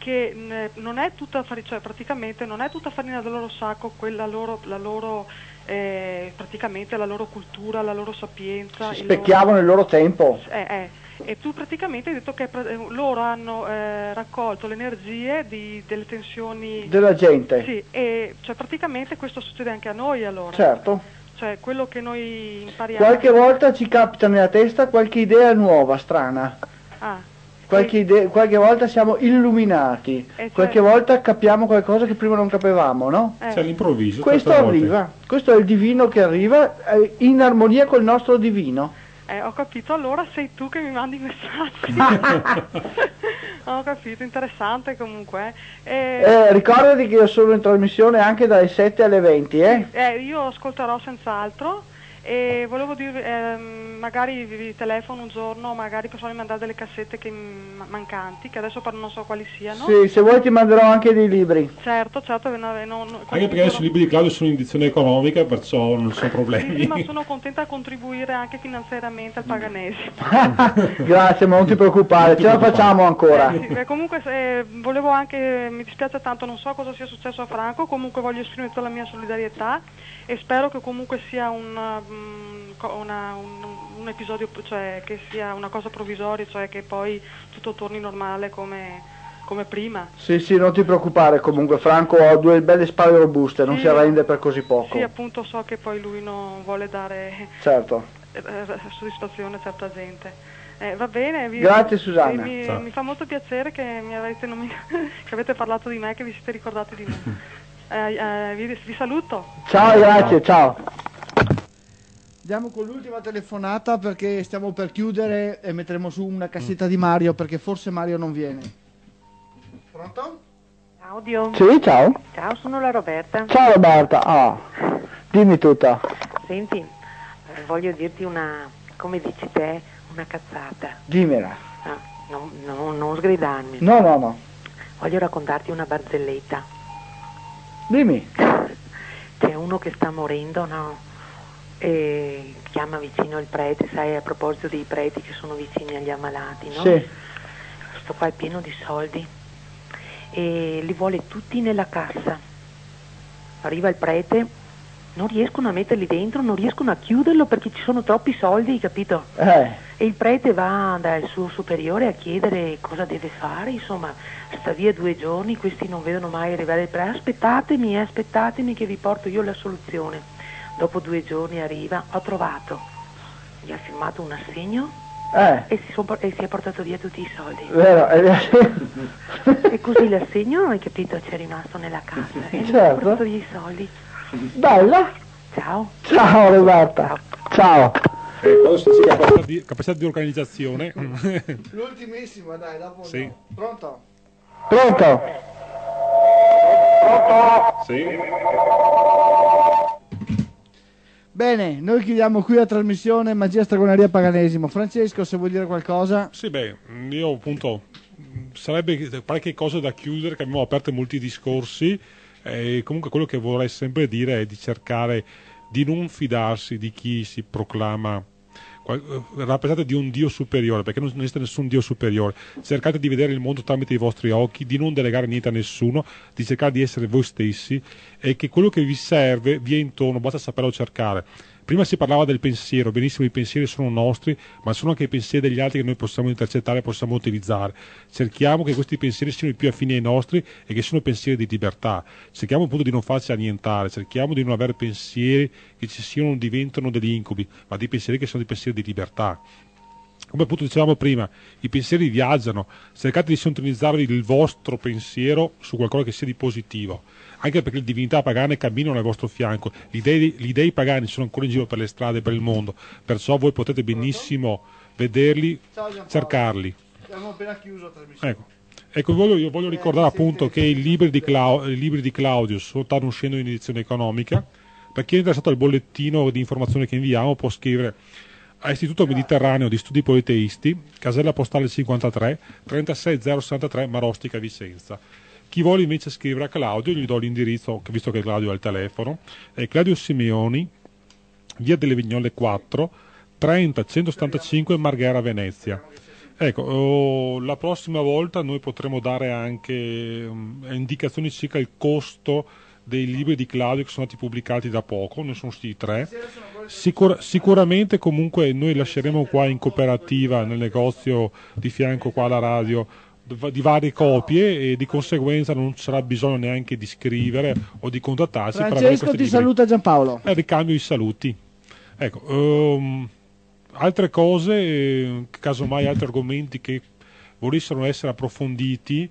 che non è tutta farina, cioè praticamente non è tutta farina del loro sacco quella loro, la loro eh, praticamente la loro cultura, la loro sapienza. Si il loro- specchiavano il loro tempo. eh, eh. E tu praticamente hai detto che eh, loro hanno eh, raccolto le energie di- delle tensioni Della gente. Sì, e cioè praticamente questo succede anche a noi allora. Certo. Cioè quello che noi impariamo. Qualche volta ci capita nella testa qualche idea nuova, strana. Ah, Qualche, ide- qualche volta siamo illuminati, Eh, qualche certo. volta capiamo qualcosa che prima non capivamo, no? Eh. Cioè all'improvviso. Questo arriva, questo è il divino che arriva eh, in armonia col nostro divino. Eh, ho capito, allora sei tu che mi mandi i messaggi. ho capito, interessante comunque. eh. Eh, ricordati che io sono in trasmissione anche dalle 7 alle 20, eh? Eh, io ascolterò senz'altro e volevo dirvi, ehm, magari vi, telefono un giorno, magari per farmi mandare delle cassette che, mm, mancanti, che adesso però non so quali siano. Sì, se vuoi ti manderò anche dei libri. Certo, certo, non, non, non- Anche perché adesso i libri di Claudio sono in edizione economica, perciò non sono Sì, problemi. ma sono contenta di contribuire anche finanziariamente al paganesimo. Grazie, ma non ti preoccupare, ce la facciamo ancora. Eh, sì, eh, comunque se- volevo anche, mi dispiace tanto, non so cosa sia successo a Franco, comunque voglio esprimere tutta la mia solidarietà e spero che comunque sia un, mm, co- una- un- un episodio, cioè che sia una cosa provvisoria, cioè che poi tutto torni normale come, come prima. Sì, sì, non ti preoccupare, comunque Franco ha due belle spalle robuste, non Sì, si arrende per così poco. Sì, appunto so che poi lui non vuole dare Certo. eh, eh, soddisfazione a certa gente. Eh, va bene, vi- Grazie, Susanna. Mi, mi fa molto piacere che, mi avete nomi- che avete parlato di me, che vi siete ricordati di me. Eh, eh, vi, vi saluto. Ciao, grazie, ciao. Andiamo con l'ultima telefonata perché stiamo per chiudere e metteremo su una cassetta di Mario perché forse Mario non viene. Pronto? Audio. Sì, ciao. Ciao, sono la Roberta. Ciao Roberta, ah, dimmi tutta. Senti, eh, voglio dirti una, come dici te, una cazzata. Dimmela. Ah, non, non- non sgridarmi. No, no, no. Voglio raccontarti una barzelletta. Dimmi. C'è uno che sta morendo, no? E chiama vicino il prete, sai, a proposito dei preti che sono vicini agli ammalati, no? Sì. Questo qua è pieno di soldi e li vuole tutti nella cassa. Arriva il prete, non riescono a metterli dentro, non riescono a chiuderlo perché ci sono troppi soldi, capito? Eh, E il prete va dal suo superiore a chiedere cosa deve fare, insomma, sta via due giorni, questi non vedono mai arrivare il prete, aspettatemi, eh, aspettatemi che vi porto io la soluzione. Dopo due giorni arriva, ho trovato, gli ha firmato un assegno eh, e si, son por- e si è portato via tutti i soldi. vero, eh, E così l'assegno, hai capito, c'è rimasto nella cassa e ha Certo. portato via i soldi. Bella. Ciao. Ciao Roberta. Ciao. Eh, capacità di, capacità di organizzazione. L'ultimissima, dai, dopo Sì. no. Pronto? Pronto? Sì. Bene, noi chiudiamo qui la trasmissione Magia Stragoneria Paganesimo. Francesco, se vuoi dire qualcosa? Sì, beh, io appunto sarebbe qualche cosa da chiudere, che abbiamo aperto molti discorsi e comunque quello che vorrei sempre dire è di cercare di non fidarsi di chi si proclama eh, rappresentante di un Dio superiore, perché non esiste nessun Dio superiore. Cercate di vedere il mondo tramite i vostri occhi, di non delegare niente a nessuno, di cercare di essere voi stessi e che quello che vi serve vi è intorno, basta saperlo cercare. Prima si parlava del pensiero, benissimo i pensieri sono nostri, ma sono anche i pensieri degli altri che noi possiamo intercettare possiamo utilizzare. Cerchiamo che questi pensieri siano i più affini ai nostri e che siano pensieri di libertà. Cerchiamo appunto di non farci annientare, cerchiamo di non avere pensieri che ci siano, diventano degli incubi, ma dei pensieri che sono dei pensieri di libertà. Come appunto dicevamo prima, i pensieri viaggiano, cercate di sintonizzare il vostro pensiero su qualcosa che sia di positivo, anche perché le divinità pagane camminano al vostro fianco, gli dei, gli dei pagani sono ancora in giro per le strade per il mondo, perciò voi potete benissimo vederli, cercarli. Abbiamo appena chiuso la trasmissione. Ecco. Ecco, voglio, io voglio ricordare appunto che i libri, di Clau- i libri di Claudio sono- stanno uscendo in edizione economica. Per chi è interessato al bollettino di informazione che inviamo può scrivere a Istituto Mediterraneo di Studi Politeisti, casella postale 53 36063 Marostica Vicenza. Chi vuole invece scrivere a Claudio, gli do l'indirizzo, visto che Claudio ha il telefono, è Claudio Simeoni, via delle Vignole 4, 30 175 Marghera Venezia. Ecco, oh, la prossima volta noi potremo dare anche mm, indicazioni circa il costo dei libri di Claudio che sono stati pubblicati da poco, ne sono stati tre. Sicur- sicuramente comunque noi lasceremo qua in cooperativa nel negozio di fianco qua alla radio di varie copie e di conseguenza non sarà bisogno neanche di scrivere o di contattarsi Francesco ti libri. saluta Giampaolo. E ricambio i saluti. Ecco, ehm, altre cose, eh, casomai altri argomenti che volessero essere approfonditi,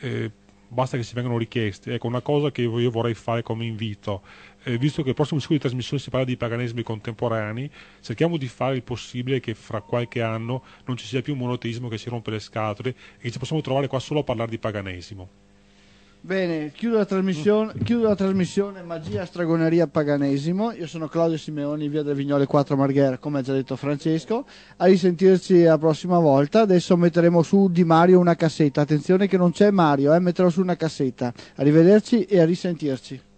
eh, basta che si vengano richiesti. Ecco, una cosa che io vorrei fare come invito, eh, visto che il prossimo ciclo di trasmissione si parla di paganesimi contemporanei, cerchiamo di fare il possibile che fra qualche anno non ci sia più un monoteismo che si rompe le scatole e che ci possiamo trovare qua solo a parlare di paganesimo. Bene, chiudo la trasmissione, chiudo la trasmissione Magia, Stragoneria, Paganesimo. Io sono Claudio Simeoni, via del Vignole 4 Marghera, come ha già detto Francesco. A risentirci la prossima volta. Adesso metteremo su di Mario una cassetta. Attenzione che non c'è Mario, eh, metterò su una cassetta. Arrivederci e a risentirci.